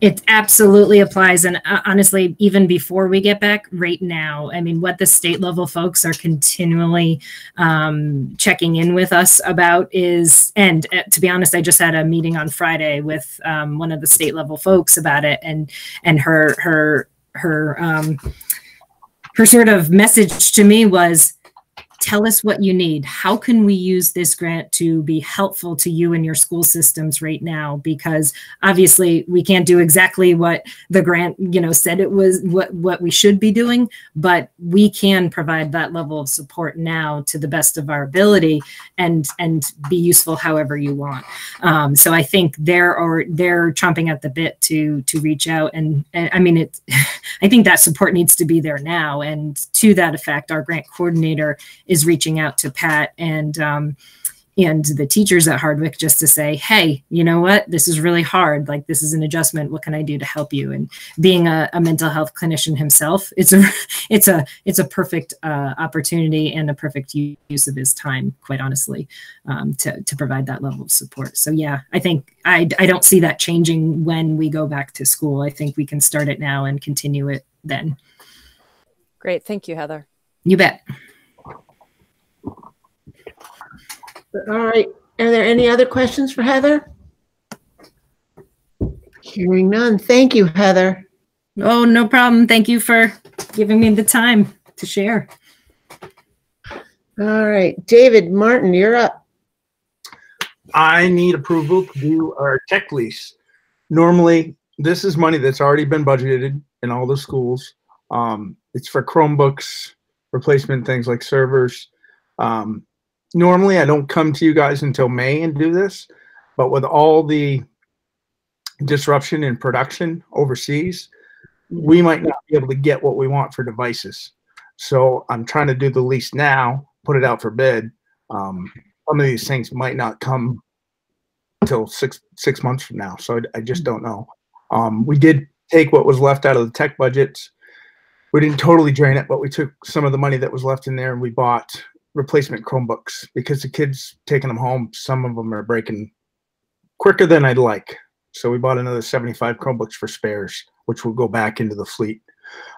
It absolutely applies. And uh, honestly, even before we get back right now, I mean, what the state level folks are continually um, checking in with us about is, and uh, to be honest, I just had a meeting on Friday with um, one of the state level folks about it and, and her, her, her, um, her sort of message to me was, tell us what you need. How can we use this grant to be helpful to you and your school systems right now? Because obviously we can't do exactly what the grant, you know, said it was what, what we should be doing, but we can provide that level of support now to the best of our ability and and be useful however you want. Um, so I think they're they're chomping at the bit to to reach out and, and I mean it [laughs] I think that support needs to be there now. And to that effect, our grant coordinator is reaching out to Pat and um, and the teachers at Hardwick just to say, hey, you know what, this is really hard. Like this is an adjustment. What can I do to help you? And being a, a mental health clinician himself, it's a [laughs] it's a it's a perfect uh, opportunity and a perfect use of his time, quite honestly, um, to to provide that level of support. So yeah, I think I I don't see that changing when we go back to school. I think we can start it now and continue it then. Great, thank you, Heather. You bet. All right. Are there any other questions for Heather? Hearing none. Thank you, Heather. Oh, no problem. Thank you for giving me the time to share. All right. David Martin, you're up. I need approval to do our tech lease. Normally, this is money that's already been budgeted in all the schools. Um, it's for Chromebooks, replacement things like servers. Um, normally I don't come to you guys until May and do this, but with all the disruption in production overseas, we might not be able to get what we want for devices. So I'm trying to do the lease now, put it out for bid. Um, some of these things might not come until six six months from now. So I, I just don't know. Um, we did take what was left out of the tech budgets. We didn't totally drain it, but we took some of the money that was left in there and we bought replacement Chromebooks because the kids taking them home, some of them are breaking quicker than I'd like. So we bought another 75 Chromebooks for spares, which will go back into the fleet.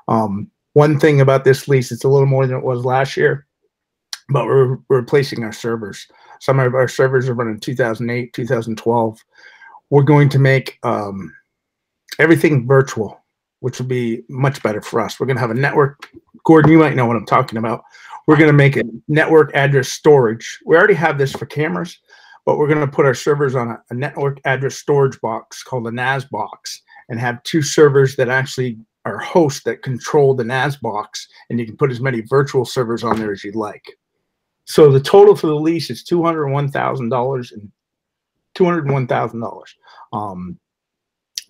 Um, one thing about this lease, it's a little more than it was last year, but we're, we're replacing our servers. Some of our servers are running 2008, 2012. We're going to make um, everything virtual, which will be much better for us. We're going to have a network. Gordon, you might know what I'm talking about. We're going to make it network address storage. We already have this for cameras, but we're going to put our servers on a, a network address storage box called a NAS box and have two servers that actually are hosts that control the NAS box, and you can put as many virtual servers on there as you'd like. So the total for the lease is two hundred one thousand dollars and two hundred one thousand dollars. Um,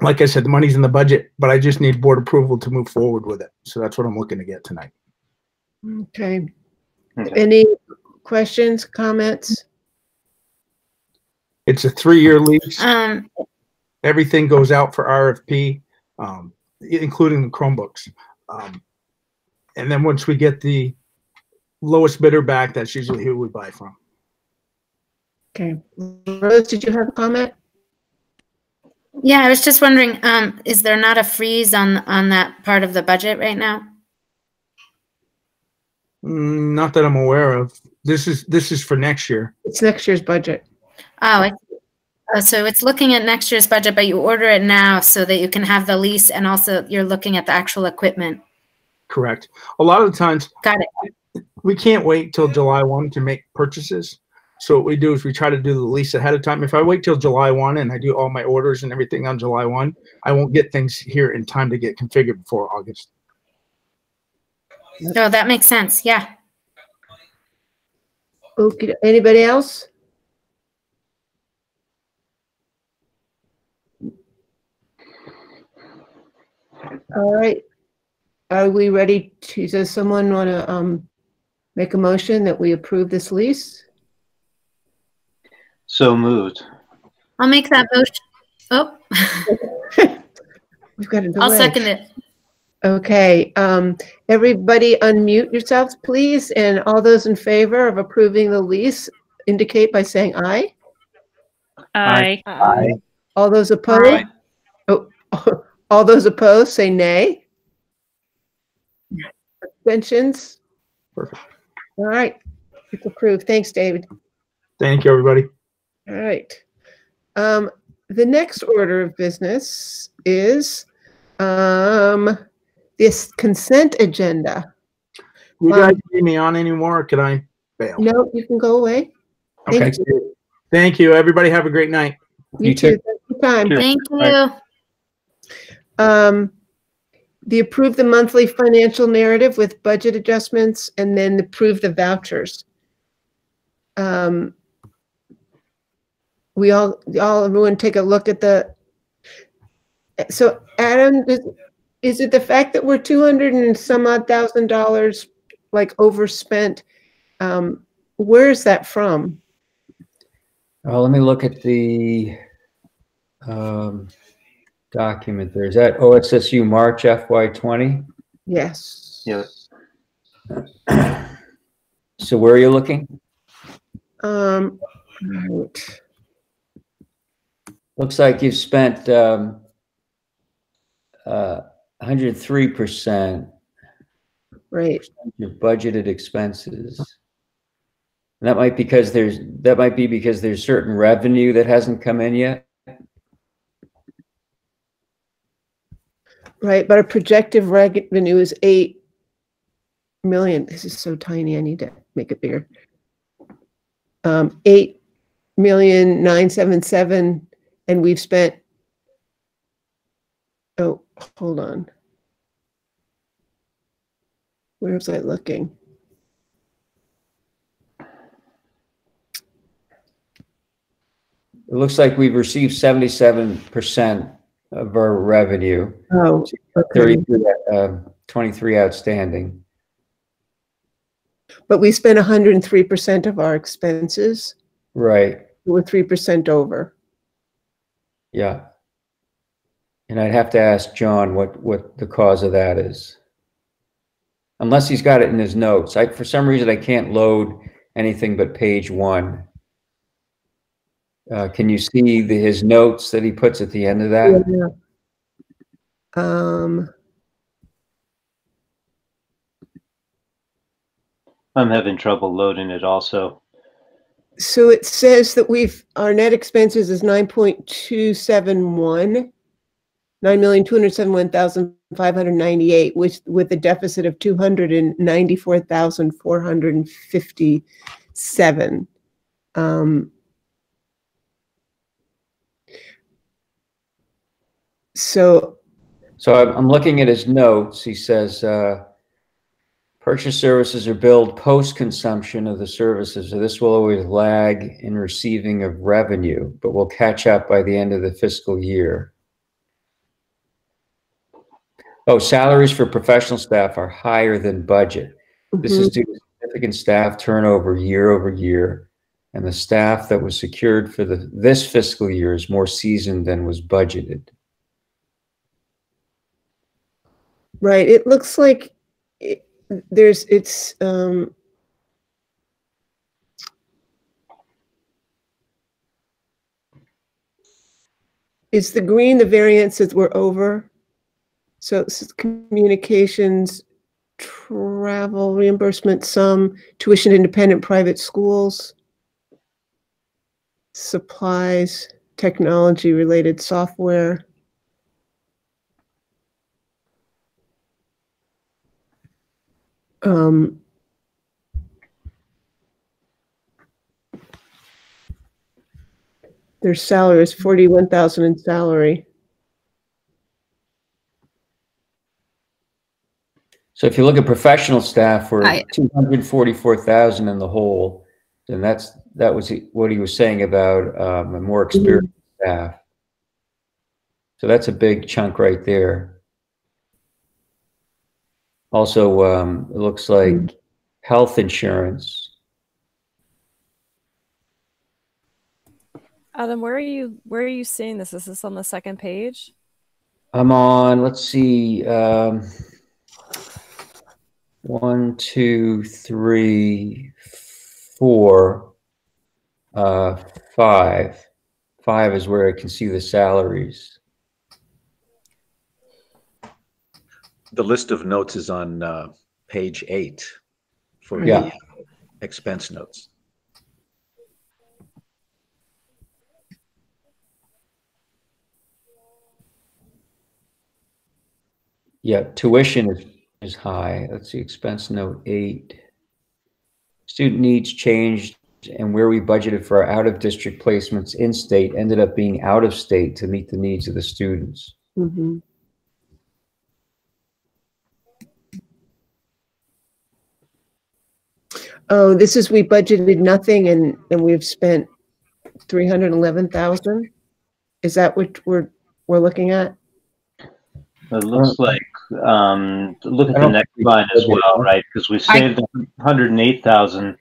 like I said, the money's in the budget, but I just need board approval to move forward with it. So that's what I'm looking to get tonight. Okay. Any questions, comments? It's a three-year lease. Um, Everything goes out for RFP, um, including the Chromebooks. Um, and then once we get the lowest bidder back, that's usually who we buy from. Okay. Rose, did you have a comment? Yeah, I was just wondering, um, is there not a freeze on on that part of the budget right now? Mm, Not that I'm aware of. This is, this is for next year. It's next year's budget. Oh, I, oh, so it's looking at next year's budget, but you order it now so that you can have the lease, and also you're looking at the actual equipment. Correct. A lot of the times, Got it. we can't wait till July one to make purchases. So what we do is we try to do the lease ahead of time. If I wait till July one and I do all my orders and everything on July one, I won't get things here in time to get configured before August. No, that makes sense. Yeah. Okay, anybody else? All right. Are we ready to, does someone want to, um, make a motion that we approve this lease? So moved. I'll make that motion. Oh, [laughs] We've got a I'll second it. Okay, um, everybody unmute yourselves, please, and all those in favor of approving the lease indicate by saying aye. I, Aye. All those opposed? Oh, [laughs] all those opposed, say nay. Abstentions? Perfect. All right, it's approved. Thanks, David. Thank you, everybody. All right. Um, the next order of business is, um, this consent agenda. You Um, guys need me on anymore? or Can I bail. No, you can go away. Thank Okay. you. Thank you. Everybody have a great night. You You too. too. Thanks for your Time. Thank Bye. you. Um, the approve the monthly financial narrative with budget adjustments and then approve the vouchers. Um, we all, all, everyone take a look at the, so Adam, is, is it the fact that we're two hundred and some odd thousand dollars like overspent? Um, where is that from? Well, let me look at the um, document there. Is that OSSU March FY twenty? Yes. Yeah. So where are you looking? Um, right. Looks like you've spent um, uh, 103% right. your budgeted expenses. And that might because there's that might be because there's certain revenue that hasn't come in yet. Right, but our projected revenue is eight million. This is so tiny, I need to make it bigger. Um, eight million nine seven seven, and we've spent. Oh, hold on. Where was I looking? It looks like we've received 77% of our revenue. Oh, okay. 33, uh, 23 outstanding. But we spent hundred and three percent of our expenses. Right. We're three percent over. Yeah. And I'd have to ask John what, what the cause of that is. Unless he's got it in his notes. I, for some reason, I can't load anything but page one. Uh, can you see the, his notes that he puts at the end of that? Yeah. Um, I'm having trouble loading it also. So it says that we've, our net expenses is nine point two seven one. Nine million, two hundred seventy-one thousand, five hundred ninety-eight, with, with a deficit of two hundred and ninety-four thousand, four hundred and fifty-seven. Um. So, So I'm, I'm looking at his notes. He says, uh, purchase services are billed post-consumption of the services. So this will always lag in receiving of revenue, but will catch up by the end of the fiscal year. Oh, salaries for professional staff are higher than budget. This is mm-hmm. due to significant staff turnover year over year. And the staff that was secured for the, this fiscal year is more seasoned than was budgeted. right, it looks like there's, it's, um, is the green the variances were over? So communications, travel reimbursement, some tuition independent private schools, supplies, technology related software. Um, their salary is forty-one thousand in salary. So if you look at professional staff, we're I- two hundred forty-four thousand in the hole. And that's, that was he- what he was saying about, um, a more experienced staff. So that's a big chunk right there. Also, um, it looks like health insurance. Adam, where are you? Where are you seeing this? Is this on the second page? I'm on, let's see, um, one, two, three, four, uh, five. Five is where I can see the salaries. The list of notes is on uh, page eight for Yeah. the expense notes. Yeah, tuition is, is high. Let's see, expense note eight. student needs changed and where we budgeted for our out of district placements in state ended up being out of state to meet the needs of the students. Mhm. Oh, this is, we budgeted nothing and, and we've spent three hundred and eleven thousand? Is that what we're, we're looking at? It looks like, um, look at the next line as well, right? Because we saved hundred and eight thousand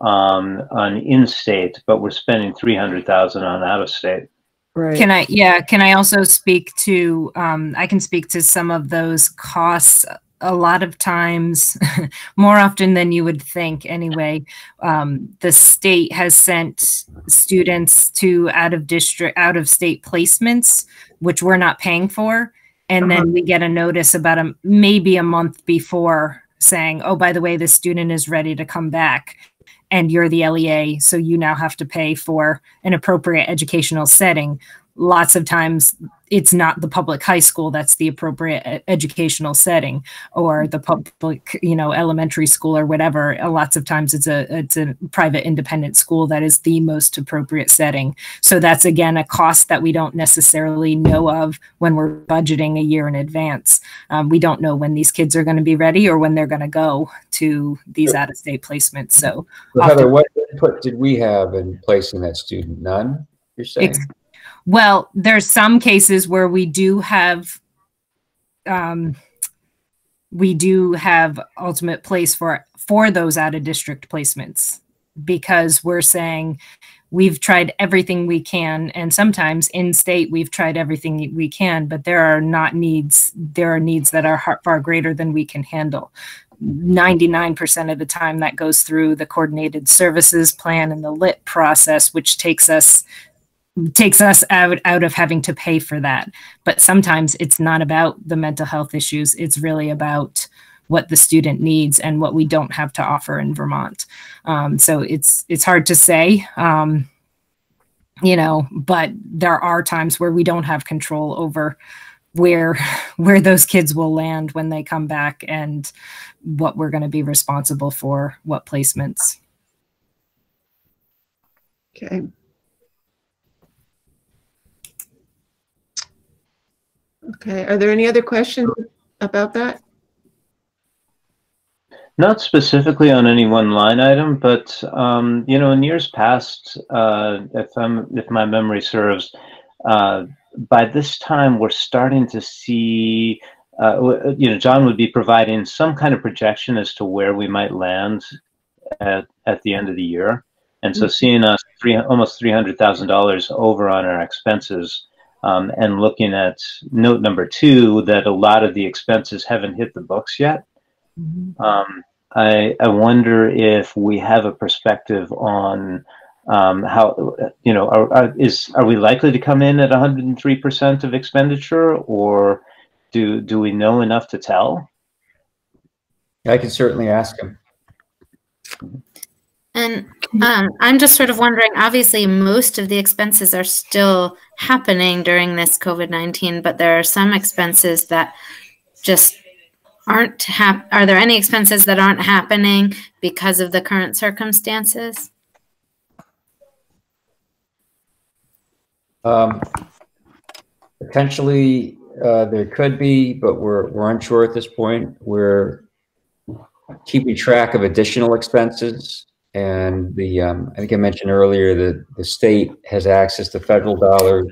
um, on in-state, but we're spending three hundred thousand on out-of-state. Right. Can I, yeah, can I also speak to, um, I can speak to some of those costs. A lot of times, [laughs] more often than you would think anyway, um, the state has sent students to out of district, out of state placements, which we're not paying for. And then we get a notice about a, maybe a month before saying, oh, by the way, the student is ready to come back and you're the LEA, so you now have to pay for an appropriate educational setting. Lots of times it's not the public high school that's the appropriate educational setting or the public, you know, elementary school or whatever. Uh, Lots of times it's a it's a private independent school that is the most appropriate setting. So that's again a cost that we don't necessarily know of when we're budgeting a year in advance. Um, we don't know when these kids are going to be ready or when they're going to go to these out of state placements. So So Heather, what input did we have in placing that student? None, you're saying? Ex- Well, there's some cases where we do have, um, we do have ultimate place for for those out of district placements because we're saying we've tried everything we can and sometimes in state we've tried everything we can but there are not needs there are needs that are far greater than we can handle. 99% of the time that goes through the coordinated services plan and the lit process which takes us takes us out out of having to pay for that. But sometimes it's not about the mental health issues. It's really about what the student needs and what we don't have to offer in vermont. Um, so it's it's hard to say um, you know but there are times where we don't have control over where [laughs] where those kids will land when they come back and what we're going to be responsible for what placements. Okay. Okay, are there any other questions about that? Not specifically on any one line item, but um, you know, in years past, uh, if I'm if my memory serves, uh, by this time we're starting to see. Uh, you know, John would be providing some kind of projection as to where we might land at at the end of the year, and so Mhm. seeing us three almost three hundred thousand dollars over on our expenses, um, and looking at note number two that a lot of the expenses haven't hit the books yet. Um, I, I wonder if we have a perspective on um, how, you know, are, are, is, are we likely to come in at 103% of expenditure or do, do we know enough to tell? I can certainly ask him. And um, I'm just sort of wondering obviously, most of the expenses are still happening during this COVID 19, but there are some expenses that just aren't hap- are there any expenses that aren't happening because of the current circumstances Um, potentially, uh, there could be, but we're, we're unsure at this point. We're keeping track of additional expenses. And the, um, I think I mentioned earlier that the state has access to federal dollars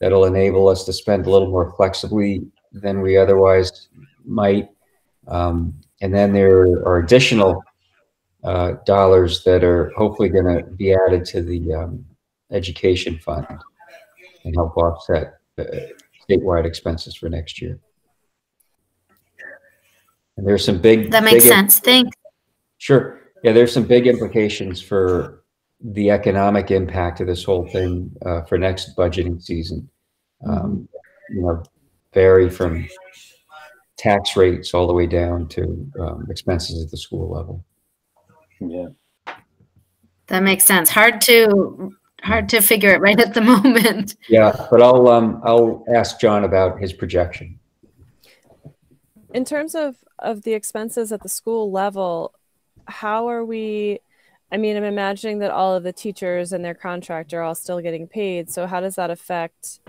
that'll enable us to spend a little more flexibly than we otherwise might. Um, and then there are additional uh, dollars that are hopefully going to be added to the um, education fund and help offset the statewide expenses for next year. And there's some big. that makes big- sense thanks Sure. Yeah, there's some big implications for the economic impact of this whole thing uh, for next budgeting season. Um, you know, vary from tax rates all the way down to um, expenses at the school level. Yeah. that makes sense hard to hard to figure it right at the [laughs] moment Yeah, but I'll um, I'll ask John about his projection. in terms of of the expenses at the school level how are we I mean, I'm imagining that all of the teachers and their contract are all still getting paid. So how does that affect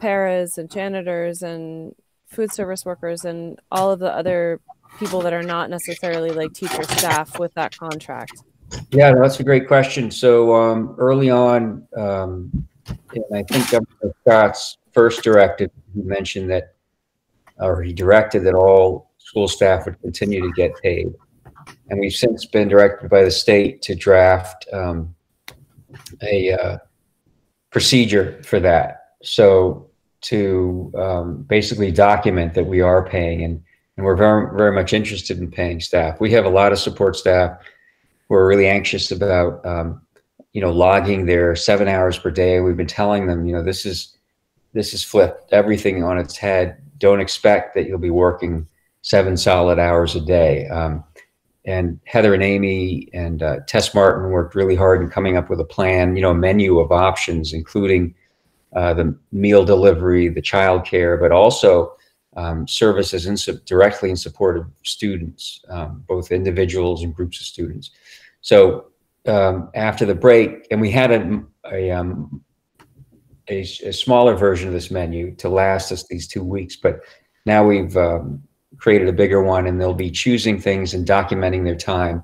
paras and janitors and food service workers and all of the other people that are not necessarily like teacher staff with that contract? Yeah, no, that's a great question. So um, early on, um, and I think Governor Scott's first directive, he mentioned that, or he directed that all school staff would continue to get paid. And we've since been directed by the state to draft um, a uh, procedure for that. So to um, basically document that we are paying and, and we're very, very much interested in paying staff. We have a lot of support staff who are really anxious about, um, you know, logging their seven hours per day. We've been telling them, you know, this is, this is flipped everything on its head. Don't expect that you'll be working seven solid hours a day. Um, and Heather and Amy and uh, Tess Martin worked really hard in coming up with a plan, you know, a menu of options, including uh, the meal delivery, the child care, but also um, services in, directly in support of students, um, both individuals and groups of students. So um, after the break, and we had a, a, um, a, a, smaller version of this menu to last us these two weeks, but now we've um, created a bigger one and they'll be choosing things and documenting their time.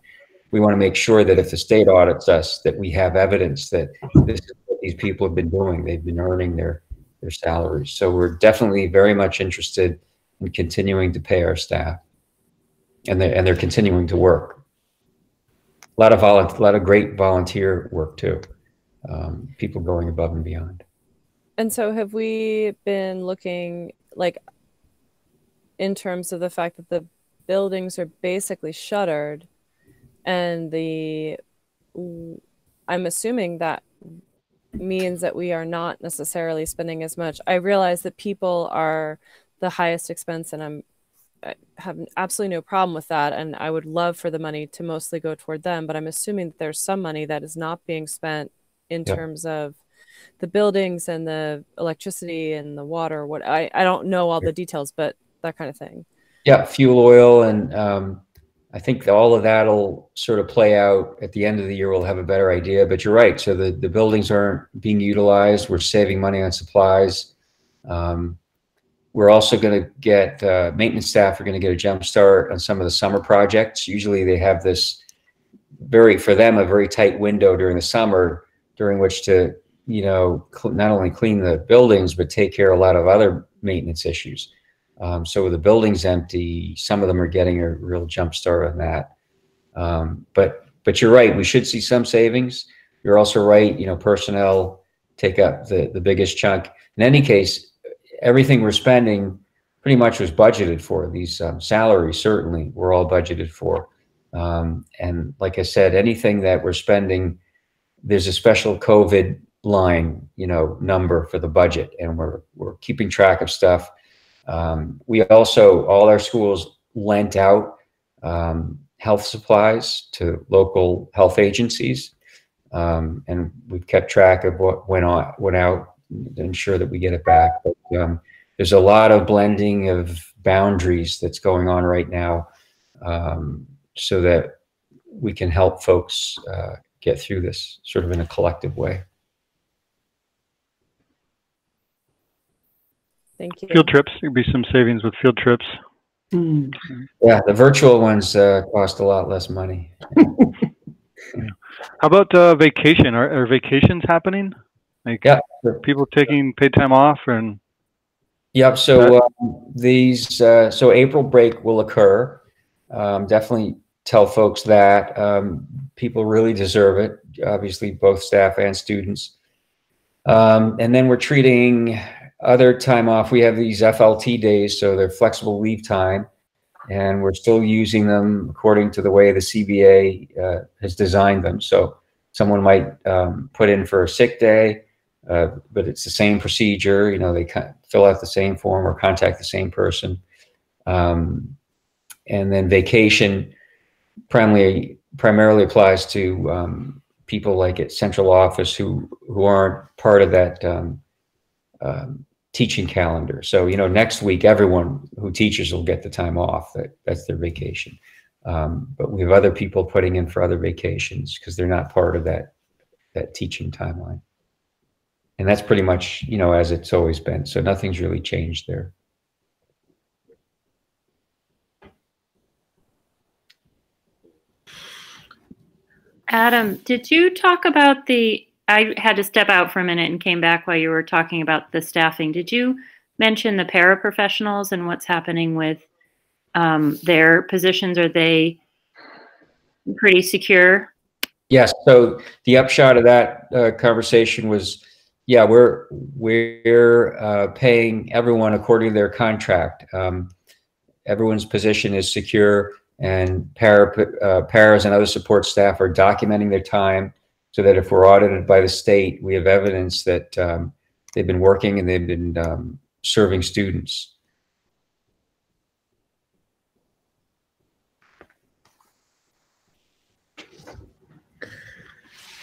We want to make sure that if the state audits us, that we have evidence that this is what these people have been doing. They've been earning their, their salaries. So we're definitely very much interested in continuing to pay our staff and they're, and they're continuing to work. A lot of volunteer, a lot of great volunteer work too. Um, people going above and beyond. And so have we been looking like in terms of the fact that the buildings are basically shuttered and the i'm assuming that means that we are not necessarily spending as much. I realize that people are the highest expense and i'm I have absolutely no problem with that. And i would love for the money to mostly go toward them but i'm assuming that there's some money that is not being spent in yeah. terms of the buildings and the electricity and the water what i, I don't know all the details but that kind of thing. Yeah, fuel oil, and um, I think all of that'll sort of play out at the end of the year. We'll have a better idea. But you're right. So the the buildings aren't being utilized. We're saving money on supplies. Um, we're also going to get uh, maintenance staff are going to get a jump start on some of the summer projects. Usually they have this very for them a very tight window during the summer during which to you know not only clean the buildings but take care of a lot of other maintenance issues. Um, so with the building's empty. Some of them are getting a real jump start on that. Um, but but you're right. We should see some savings. You're also right. You know, personnel take up the the biggest chunk. In any case, everything we're spending pretty much was budgeted for. These um, salaries certainly were all budgeted for. Um, and like I said, anything that we're spending, there's a special COVID line, you know, number for the budget, and we're we're keeping track of stuff um, we also, all our schools lent out um, health supplies to local health agencies. Um, and we've kept track of what went on, went out to ensure that we get it back. But um, there's a lot of blending of boundaries that's going on right now um, so that we can help folks uh, get through this sort of in a collective way. Thank you. Field trips. There'd be some savings with field trips. Mm. Yeah, the virtual ones uh, cost a lot less money. yeah. [laughs] How about uh, vacation? Are, are, vacations happening? Like, yeah, people taking paid time off and. Yep. So um, these, uh, so April break will occur. Um, definitely tell folks that um, people really deserve it. Obviously, both staff and students. Um, and then we're treating other time off, we have these FLT days, so they're flexible leave time, and we're still using them according to the way the CBA uh, has designed them. So someone might um, put in for a sick day, uh, but it's the same procedure. You know, they fill out the same form or contact the same person. Um, and then vacation primarily primarily applies to um, people like at central office who who aren't part of that um, um, teaching calendar. So, you know, next week, everyone who teaches will get the time off. That, that's their vacation. Um, but we have other people putting in for other vacations because they're not part of that that teaching timeline. And that's pretty much, you know, as it's always been. So nothing's really changed there. Adam, did you talk about the? I had to step out for a minute and came back while you were talking about the staffing. Did you mention the paraprofessionals and what's happening with um, their positions? Are they pretty secure? Yes. So the upshot of that uh, conversation was, yeah, we're we're uh, paying everyone according to their contract. Um, everyone's position is secure and para, uh, paras and other support staff are documenting their time so that if we're audited by the state, we have evidence that um, they've been working and they've been um, serving students.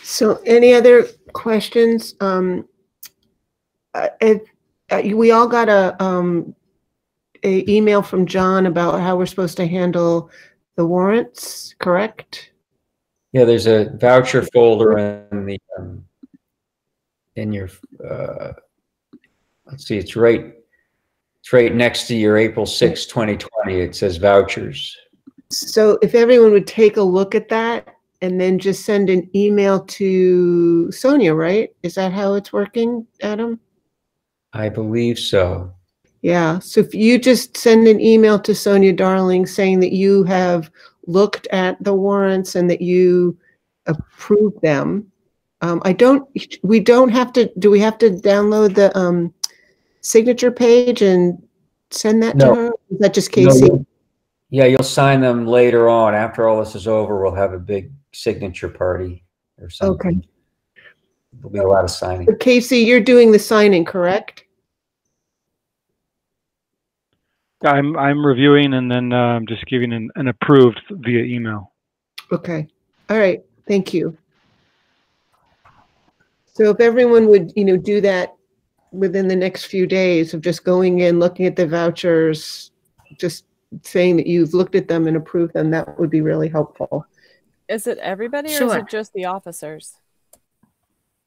So any other questions? Um, uh, uh, we all got a, um, a email from John about how we're supposed to handle the warrants, correct? Yeah, there's a voucher folder in the um, in your uh, let's see, it's right it's right next to your April 6, 2020. It says vouchers. So if everyone would take a look at that and then just send an email to Sonia, right? Is that how it's working, Adam? I believe so. Yeah. So if you just send an email to Sonia Darling saying that you have looked at the warrants and that you approved them. Um, I don't, we don't have to, do we have to download the um, signature page and send that No. to her? Is that just Casey? No, Yeah, you'll sign them later on. After all this is over, we'll have a big signature party or something. Okay. There'll be a lot of signing. So Casey, you're doing the signing, correct? I'm I'm reviewing and then um, just giving an, an approved via email. Okay. All right. Thank you. So if everyone would, you know, do that within the next few days of just going in, looking at the vouchers, just saying that you've looked at them and approved them, that would be really helpful. Is it everybody or is it just the officers?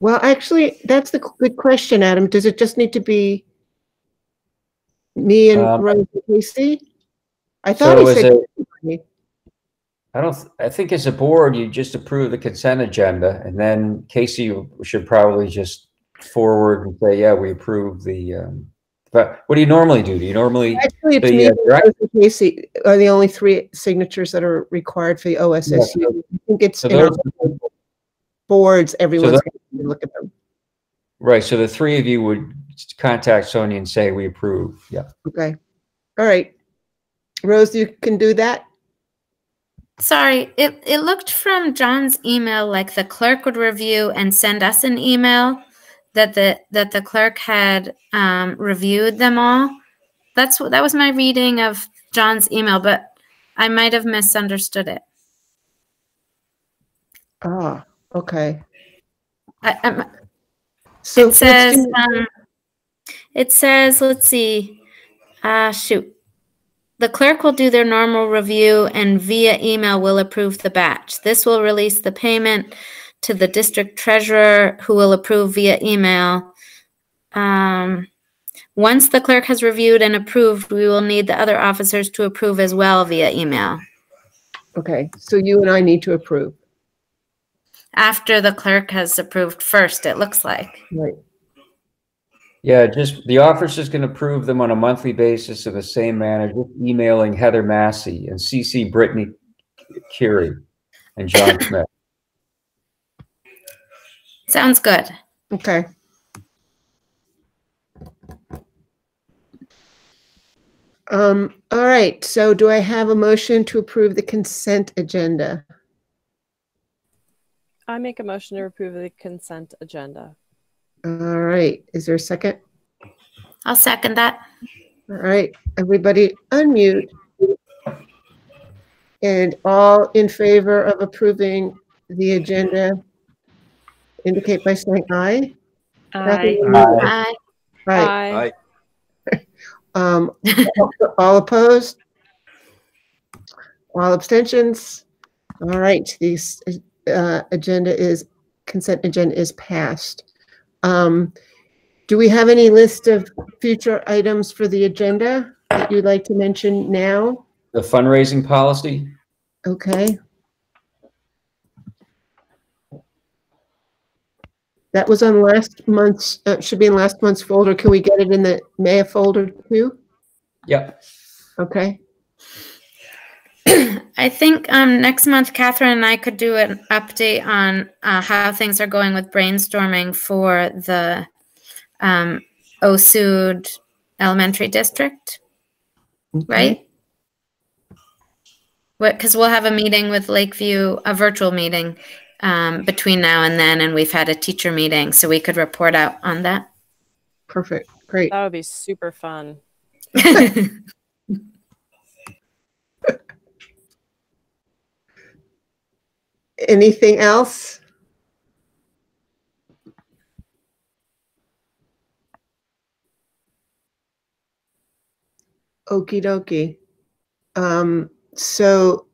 Well, actually, that's the good question, Adam. Does it just need to be me and Um, Rose Casey? I thought So he said. it. I don't, I think as a board, you just approve the consent agenda and then Casey should probably just forward and say, yeah, we approve the, um, but what do you normally do? Do you normally? Actually, it's the, me uh, Casey are the only three signatures that are required for the OSSU. I think it's So those, boards, everyone's those- going to look at them. right, so the three of you would contact Sonia and say, we approve, yeah. Okay. All right. Rose, you can do that? Sorry, it, it looked from John's email like the clerk would review and send us an email that the that the clerk had um, reviewed them all. That's what that was my reading of John's email, but I might have misunderstood it. Ah, okay. I, I'm, So it says do- um, it says let's see uh shoot. The clerk will do their normal review and via email will approve the batch. This will release the payment to the district treasurer who will approve via email. Um, once the clerk has reviewed and approved we will need the other officers to approve as well via email. Okay, so you and I need to approve. after the clerk has approved first it looks like. Right. Yeah, just, the office is going to approve them on a monthly basis in the same manner, just emailing Heather Massey and CC Brittany Curie and John [coughs] Smith. sounds good Okay. Um, all right, so do I have a motion to approve the consent agenda? I make a motion to approve the consent agenda. All right, is there a second? i'll second that All right, everybody unmute. And all in favor of approving the agenda indicate by saying aye. I, Aye. Right, Aye. [laughs] um, all opposed? All abstentions? All right, this uh, agenda is, consent agenda is passed. Um, Do we have any list of future items for the agenda that you'd like to mention now? The fundraising policy? Okay. That was on last month's, uh, should be in last month's folder. Can we get it in the May folder too? Yep. Okay, [clears throat] I think um, next month, Catherine and I could do an update on uh, how things are going with brainstorming for the um, OSUD Elementary District, right? Because we'll have a meeting with Lakeview, a virtual meeting um, between now and then, and we've had a teacher meeting, so we could report out on that. perfect, great. That would be super fun. [laughs] [laughs] Anything else? Okey dokey. Um, so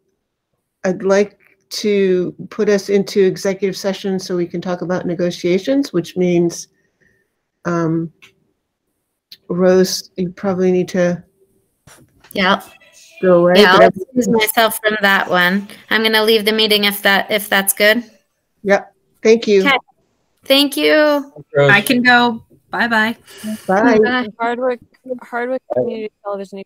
I'd like to put us into executive session so we can talk about negotiations, which means um, Rose, you probably need to Yeah, go away. yeah, I'll but- excuse myself from that one. I'm gonna leave the meeting if that if that's good. Yep, thank you. Okay. Thank you. I can go. Bye bye. Bye. Bye. Hardwick, Hardwick Community Television